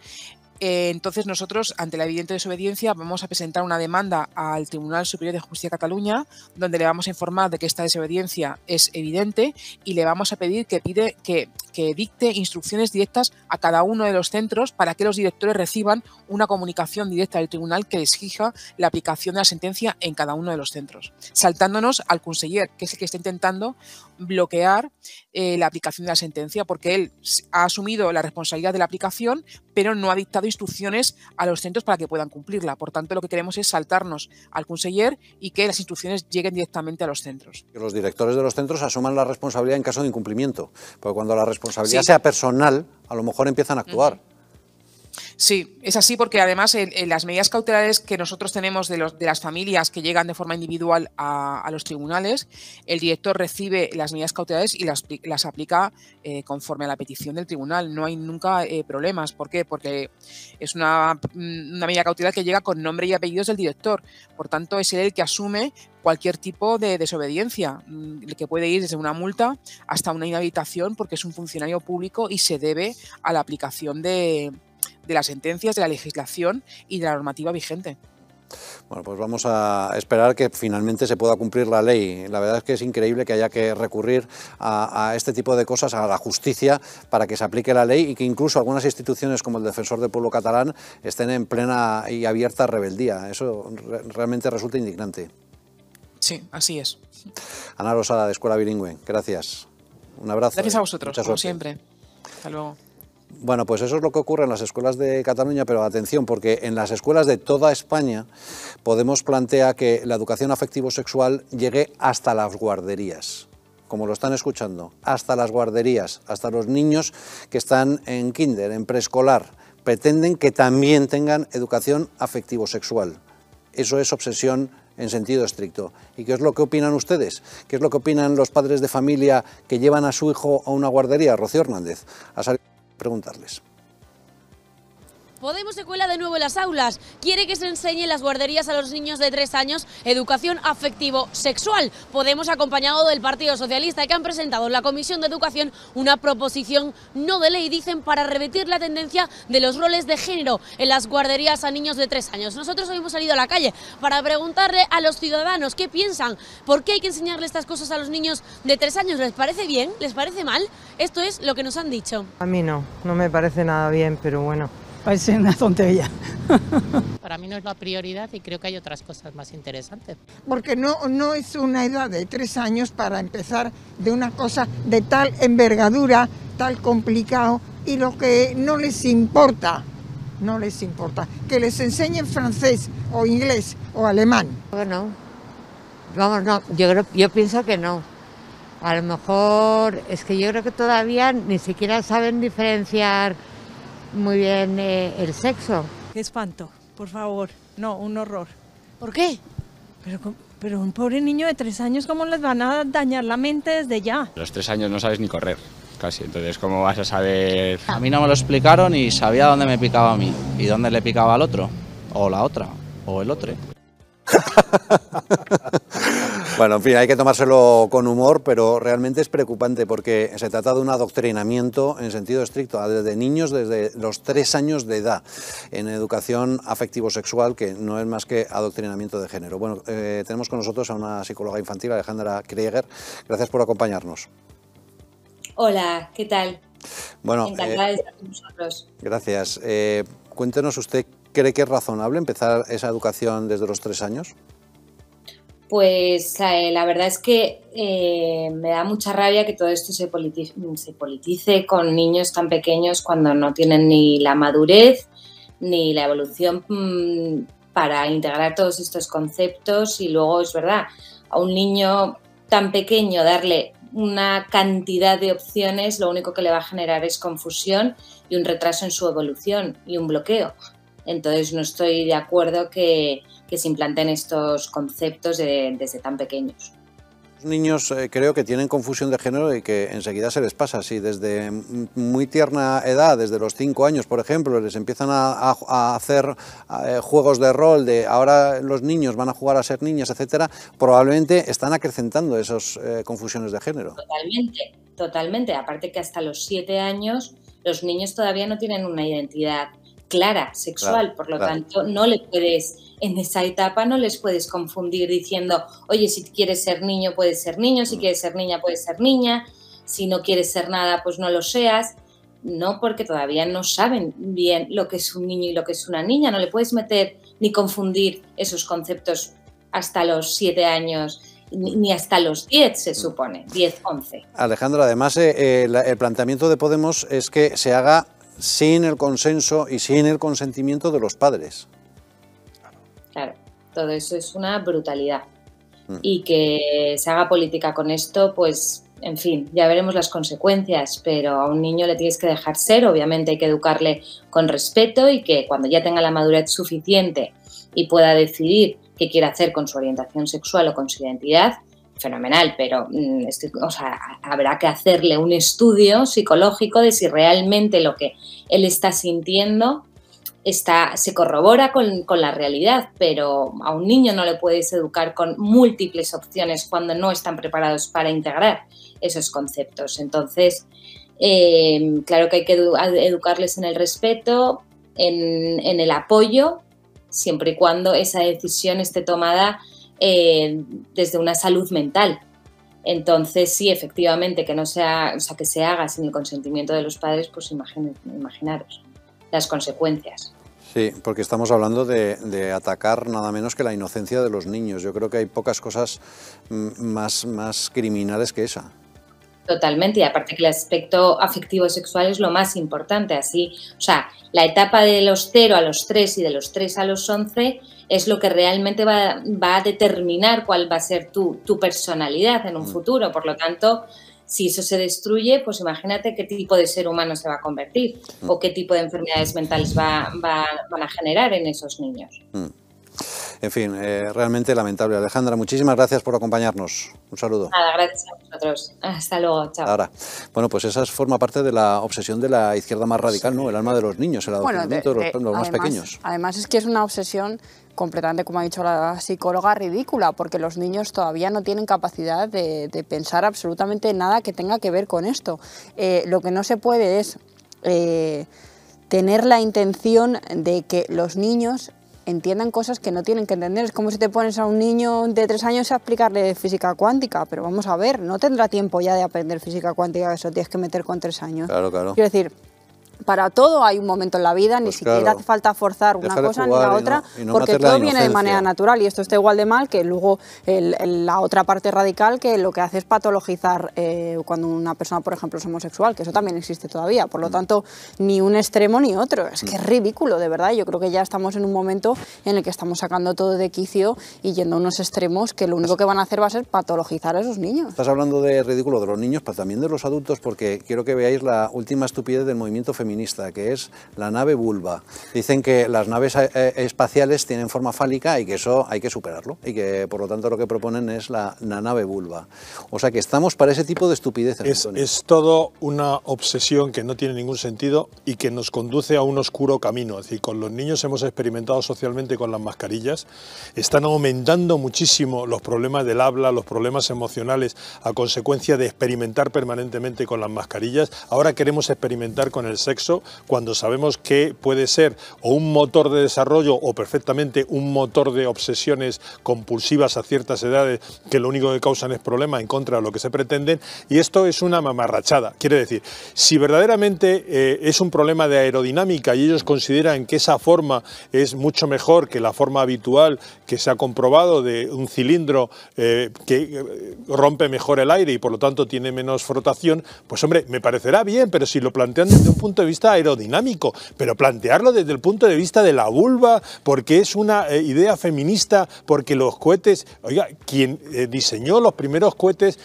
Eh, entonces nosotros, ante la evidente desobediencia, vamos a presentar una demanda al Tribunal Superior de Justicia de Cataluña, donde le vamos a informar de que esta desobediencia es evidente y le vamos a pedir que pide que, que dicte instrucciones directas a cada uno de los centros para que los directores reciban una comunicación directa del tribunal que exija la aplicación de la sentencia en cada uno de los centros, saltándonos al conseller, que es el que está intentando bloquear eh, la aplicación de la sentencia, porque él ha asumido la responsabilidad de la aplicación, pero no ha dictado instrucciones a los centros para que puedan cumplirla. Por tanto, lo que queremos es saltarnos al conseller y que las instrucciones lleguen directamente a los centros. Que los directores de los centros asuman la responsabilidad en caso de incumplimiento, porque cuando la responsabilidad sea personal, a lo mejor empiezan a actuar. Sí, es así porque además en, las medidas cautelares que nosotros tenemos de, los, de, las familias que llegan de forma individual a, los tribunales, el director recibe las medidas cautelares y las, las aplica eh, conforme a la petición del tribunal. No hay nunca eh, problemas. ¿Por qué? Porque es una, una medida cautelar que llega con nombre y apellidos del director. Por tanto, es él el que asume cualquier tipo de desobediencia, mm, que puede ir desde una multa hasta una inhabilitación porque es un funcionario público y se debe a la aplicación de, de las sentencias, de la legislación y de la normativa vigente. Bueno, pues vamos a esperar que finalmente se pueda cumplir la ley. La verdad es que es increíble que haya que recurrir a, este tipo de cosas, a la justicia, para que se aplique la ley y que incluso algunas instituciones como el Defensor del Pueblo Catalán estén en plena y abierta rebeldía. Eso realmente resulta indignante. Sí, así es. Ana Rosada, de Escuela Bilingüe, gracias. Un abrazo. Gracias a vosotros, como siempre. Hasta luego. Bueno, pues eso es lo que ocurre en las escuelas de Cataluña, pero atención, porque en las escuelas de toda España podemos plantear que la educación afectivo-sexual llegue hasta las guarderías como lo están escuchando, hasta las guarderías, hasta los niños que están en kinder, en preescolar, pretenden que también tengan educación afectivo-sexual. Eso es obsesión en sentido estricto. ¿Y qué es lo que opinan ustedes? ¿Qué es lo que opinan los padres de familia que llevan a su hijo a una guardería? Rocío Hernández preguntarles. Podemos se cuela de nuevo en las aulas. Quiere que se enseñe en las guarderías a los niños de tres años educación afectivo-sexual. Podemos, acompañado del Partido Socialista, que han presentado en la Comisión de Educación una proposición no de ley, dicen, para revertir la tendencia de los roles de género en las guarderías a niños de tres años. Nosotros hoy hemos salido a la calle para preguntarle a los ciudadanos qué piensan, por qué hay que enseñarle estas cosas a los niños de tres años. ¿Les parece bien? ¿Les parece mal? Esto es lo que nos han dicho. A mí no, no me parece nada bien, pero bueno parece una tontería. Para mí no es la prioridad y creo que hay otras cosas más interesantes. Porque no, no es una edad de tres años para empezar de una cosa de tal envergadura, tal complicado, y lo que no les importa, no les importa, que les enseñen francés o inglés o alemán. Bueno, vamos, no, yo, yo pienso que no. A lo mejor es que yo creo que todavía ni siquiera saben diferenciar muy bien eh, el sexo. Qué espanto, por favor. No, un horror. ¿Por qué? Pero, pero un pobre niño de tres años, ¿cómo les van a dañar la mente desde ya? los tres años no sabes ni correr, casi. Entonces, ¿cómo vas a saber...? A mí no me lo explicaron y sabía dónde me picaba a mí y dónde le picaba al otro, o la otra, o el otro. bueno, en fin, hay que tomárselo con humor, pero realmente es preocupante porque se trata de un adoctrinamiento en sentido estricto, desde niños desde los tres años de edad, en educación afectivo-sexual, que no es más que adoctrinamiento de género. Bueno, eh, tenemos con nosotros a una psicóloga infantil, Alejandra Krieger. Gracias por acompañarnos. Hola, ¿qué tal? Bueno, Encantada de eh, estar con nosotros. Gracias. Eh, cuéntenos usted ¿Cree que es razonable empezar esa educación desde los tres años? Pues eh, la verdad es que eh, me da mucha rabia que todo esto se politice, con niños tan pequeños cuando no tienen ni la madurez ni la evolución mm, para integrar todos estos conceptos y luego es verdad, a un niño tan pequeño darle una cantidad de opciones lo único que le va a generar es confusión y un retraso en su evolución y un bloqueo. Entonces no estoy de acuerdo que, se implanten estos conceptos desde tan pequeños. Los niños eh, creo que tienen confusión de género y que enseguida se les pasa. Si desde muy tierna edad, desde los cinco años, por ejemplo, les empiezan a, hacer eh, juegos de rol, de ahora los niños van a jugar a ser niñas, etcétera, probablemente están acrecentando esas eh, confusiones de género. Totalmente, totalmente. Aparte que hasta los siete años los niños todavía no tienen una identidad clara sexual, Claro, por lo claro. tanto no le puedes, en esa etapa no les puedes confundir diciendo, oye, si quieres ser niño puedes ser niño, Mm. si quieres ser niña puedes ser niña, si no quieres ser nada pues no lo seas. No, porque todavía no saben bien lo que es un niño y lo que es una niña. No le puedes meter ni confundir esos conceptos hasta los siete años, ni hasta los 10 se supone, 10, 11. Alejandra, además eh, eh, el planteamiento de Podemos es que se haga sin el consenso y sin el consentimiento de los padres. Claro, todo eso es una brutalidad. Mm. Y que se haga política con esto, pues, en fin, ya veremos las consecuencias, pero a un niño le tienes que dejar ser, obviamente hay que educarle con respeto y que cuando ya tenga la madurez suficiente y pueda decidir qué quiere hacer con su orientación sexual o con su identidad, fenomenal, pero mm, estoy- o sea, habrá que hacerle un estudio psicológico de si realmente lo que él está sintiendo está, se corrobora con, la realidad, pero a un niño no le puedes educar con múltiples opciones cuando no están preparados para integrar esos conceptos. Entonces, eh, claro que hay que edu- educarles en el respeto, en, el apoyo, siempre y cuando esa decisión esté tomada eh, desde una salud mental. Entonces, sí, efectivamente, que no sea, que se haga sin el consentimiento de los padres, pues imagine- imaginaros las consecuencias. Sí, porque estamos hablando de, de atacar nada menos que la inocencia de los niños. Yo creo que hay pocas cosas mm, más, más criminales que esa. Totalmente, y aparte que el aspecto afectivo sexual es lo más importante, así, o sea, la etapa de los 0 a los 3 y de los 3 a los 11 es lo que realmente va, va a determinar cuál va a ser tu, tu personalidad en un futuro, por lo tanto, si eso se destruye, pues imagínate qué tipo de ser humano se va a convertir o qué tipo de enfermedades mentales va, va- van a generar en esos niños. Mm. En fin, eh, realmente lamentable. Alejandra, muchísimas gracias por acompañarnos. Un saludo. Nada, gracias a vosotros. Hasta luego, chao. Ahora, bueno, pues esa es- forma parte de la obsesión de la izquierda más radical, ¿no? El alma de los niños, el Bueno, adoctrinamiento de, de- los, los más pequeños. Además es que es una obsesión completamente, como ha dicho la psicóloga, ridícula, porque los niños todavía no tienen capacidad de, de pensar absolutamente nada que tenga que ver con esto. Eh, lo que no se puede es eh, tener la intención de que los niños entiendan cosas que no tienen que entender. Es como si te pones a un niño de tres años a explicarle física cuántica, pero vamos a ver, no tendrá tiempo ya de aprender física cuántica, que eso tienes que meter con tres años. Claro, claro. Quiero decir, para todo hay un momento en la vida, ni Pues siquiera hace falta forzar una cosa ni la y no- otra, y no porque todo viene de manera natural y esto está igual de mal que luego el- el- la otra parte radical que lo que hace es patologizar eh, cuando una persona, por ejemplo, es homosexual, que eso también existe todavía. Mm. Por lo tanto, ni un extremo ni otro. Es que es ridículo, de verdad. Yo creo que ya estamos en un momento en el que estamos sacando todo de quicio y yendo a unos extremos que lo único que van a hacer va a ser patologizar a esos niños. Estás hablando de ridículo de los niños, pero también de los adultos, porque quiero que veáis la última estupidez del movimiento feminista, que es la nave vulva. Dicen que las naves eh, eh, espaciales tienen forma fálica y que eso hay que superarlo, y que por lo tanto lo que proponen es la, la nave vulva. O sea que estamos para ese tipo de estupideces. Es, Antonio. es todo una obsesión que no tiene ningún sentido y que nos conduce a un oscuro camino. Es decir, con los niños hemos experimentado socialmente con las mascarillas, están aumentando muchísimo los problemas del habla, los problemas emocionales a consecuencia de experimentar permanentemente con las mascarillas. Ahora queremos experimentar con el sexo cuando sabemos que puede ser o un motor de desarrollo o perfectamente un motor de obsesiones compulsivas a ciertas edades que lo único que causan es problema en contra de lo que se pretenden y esto es una mamarrachada. Quiere decir, si verdaderamente eh, es un problema de aerodinámica y ellos consideran que esa forma es mucho mejor que la forma habitual que se ha comprobado de un cilindro eh, que eh, rompe mejor el aire y por lo tanto tiene menos frotación, pues hombre, me parecerá bien, pero si lo plantean desde un punto de vista aerodinámico, pero plantearlo desde el punto de vista de la vulva, porque es una eh, idea feminista, porque los cohetes, oiga, quien eh, diseñó los primeros cohetes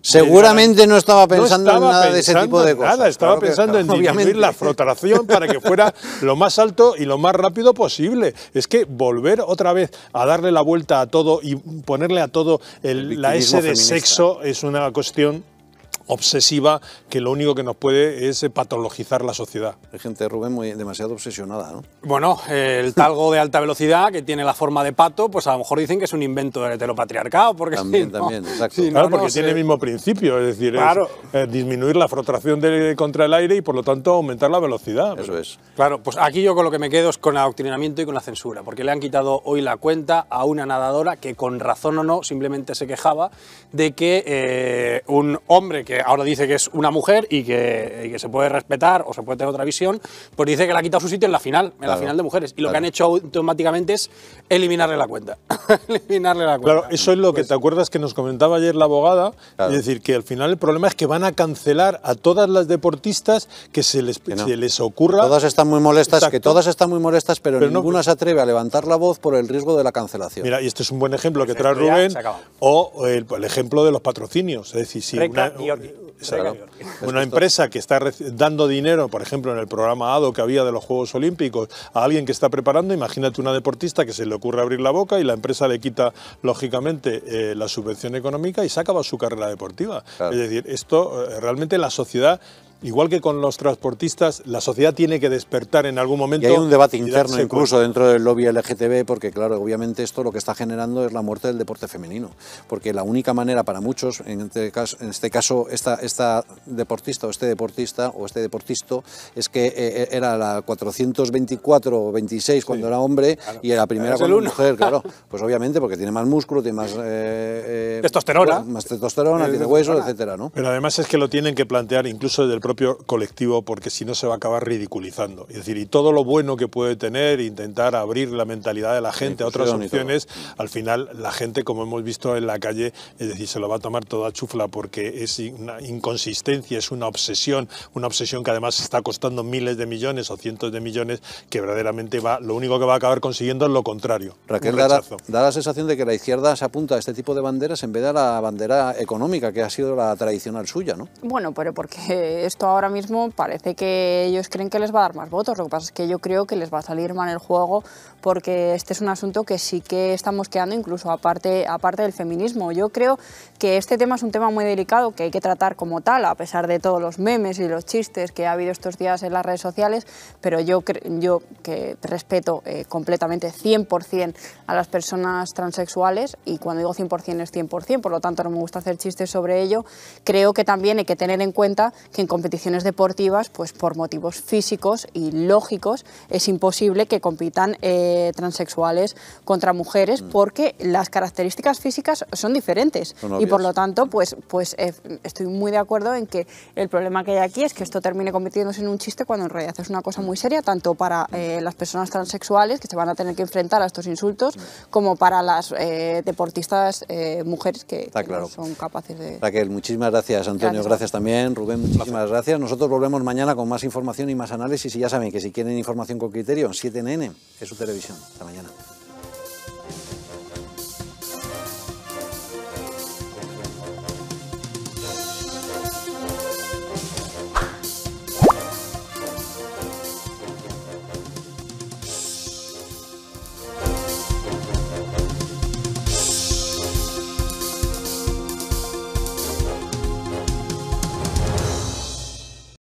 Seguramente no estaba pensando en estaba nada de ese tipo de cosas. Nada, estaba Claro que- pensando en disminuir obviamente. la flotación para que fuera lo más alto y lo más rápido posible. Es que volver otra vez a darle la vuelta a todo y ponerle a todo el- la S de feminista. sexo es una cuestión obsesiva que lo único que nos puede es eh, patologizar la sociedad. Hay gente, Rubén, muy, demasiado obsesionada, ¿no? Bueno, el talgo de alta velocidad que tiene la forma de pato, pues a lo mejor dicen que es un invento del heteropatriarcado. Porque También, si no- también, exacto. si no, Claro, no porque tiene el mismo principio, es decir, es, eh, disminuir la frotación de- contra el aire y por lo tanto aumentar la velocidad. Eso es. Claro, pues aquí yo con lo que me quedo es con el adoctrinamiento y con la censura, porque le han quitado hoy la cuenta a una nadadora que con razón o no simplemente se quejaba de que eh, un hombre que ahora dice que es una mujer y que, y que se puede respetar o se puede tener otra visión, pues dice que le ha quitado su sitio en la final, en la final de mujeres. Y lo que han hecho automáticamente es eliminarle la cuenta. eliminarle la cuenta. Claro, eso es lo que te acuerdas que nos comentaba ayer la abogada, es decir, que al final el problema es que van a cancelar a todas las deportistas que se les, no. se les ocurra. Todas están muy molestas, que todas están muy molestas, pero, Pero no- ninguna se atreve a levantar la voz por el riesgo de la cancelación. Mira, y este es un buen ejemplo que trae Rubén, o el, el ejemplo de los patrocinios. Es decir, si Reca una, una empresa que está dando dinero, por ejemplo, en el programa ADO que había de los Juegos Olímpicos, a alguien que está preparando, imagínate una deportista que se le ocurre abrir la boca y la empresa le quita, lógicamente, eh, la subvención económica y se acaba su carrera deportiva. Es decir, esto eh, realmente la sociedad... Igual que con los transportistas, la sociedad tiene que despertar en algún momento. Y hay un debate interno incluso dentro del lobby LGTB, porque claro, obviamente esto lo que está generando es la muerte del deporte femenino, porque la única manera para muchos, en este caso, en este caso esta, esta deportista o este deportista o este deportista, es que eh, era la 424 o 26 cuando era hombre y la primera cuando mujer, claro. Pues obviamente porque tiene más músculo, tiene más... eh, eh, Testosterona. Más testosterona, Eh, tiene huesos, testosterona. etcétera, ¿no? Pero además es que lo tienen que plantear incluso desde el propio colectivo, porque si no se va a acabar ridiculizando. Es decir, y todo lo bueno que puede tener, intentar abrir la mentalidad de la gente a otras opciones, al final la gente, como hemos visto en la calle, es decir, se lo va a tomar toda chufla porque es una inconsistencia, es una obsesión, una obsesión que además está costando miles de millones o cientos de millones, que verdaderamente va, lo único que va a acabar consiguiendo es lo contrario. Raquel, un da la, rechazo. da la sensación de que la izquierda se apunta a este tipo de banderas en vez de a la bandera económica, que ha sido la tradicional suya, ¿no? Bueno, pero porque esto ahora mismo parece que ellos creen que les va a dar más votos. Lo que pasa es que yo creo que les va a salir mal el juego porque este es un asunto que sí que estamos quedando incluso aparte, aparte del feminismo. Yo creo que este tema es un tema muy delicado que hay que tratar como tal, a pesar de todos los memes y los chistes que ha habido estos días en las redes sociales, pero yo, yo que respeto eh, completamente 100% a las personas transexuales y cuando digo 100% es 100%, por lo tanto no me gusta hacer chistes sobre ello, creo que también hay que tener en cuenta que en competiciones deportivas, pues por motivos físicos y lógicos, es imposible que compitan eh, transexuales contra mujeres porque las características físicas son diferentes. Son y por lo tanto, pues, pues eh, estoy muy de acuerdo en que el problema que hay aquí es que esto termine convirtiéndose en un chiste cuando en realidad es una cosa muy seria, tanto para eh, las personas transexuales que se van a tener que enfrentar a estos insultos, como para las eh, deportistas eh, mujeres que, no son capaces de... Raquel, muchísimas gracias, Antonio, Gracias. gracias, también, Rubén, muchísimas gracias. Nosotros volvemos mañana con más información y más análisis. Y ya saben que si quieren información con criterio, 7NN es su televisión. Hasta mañana.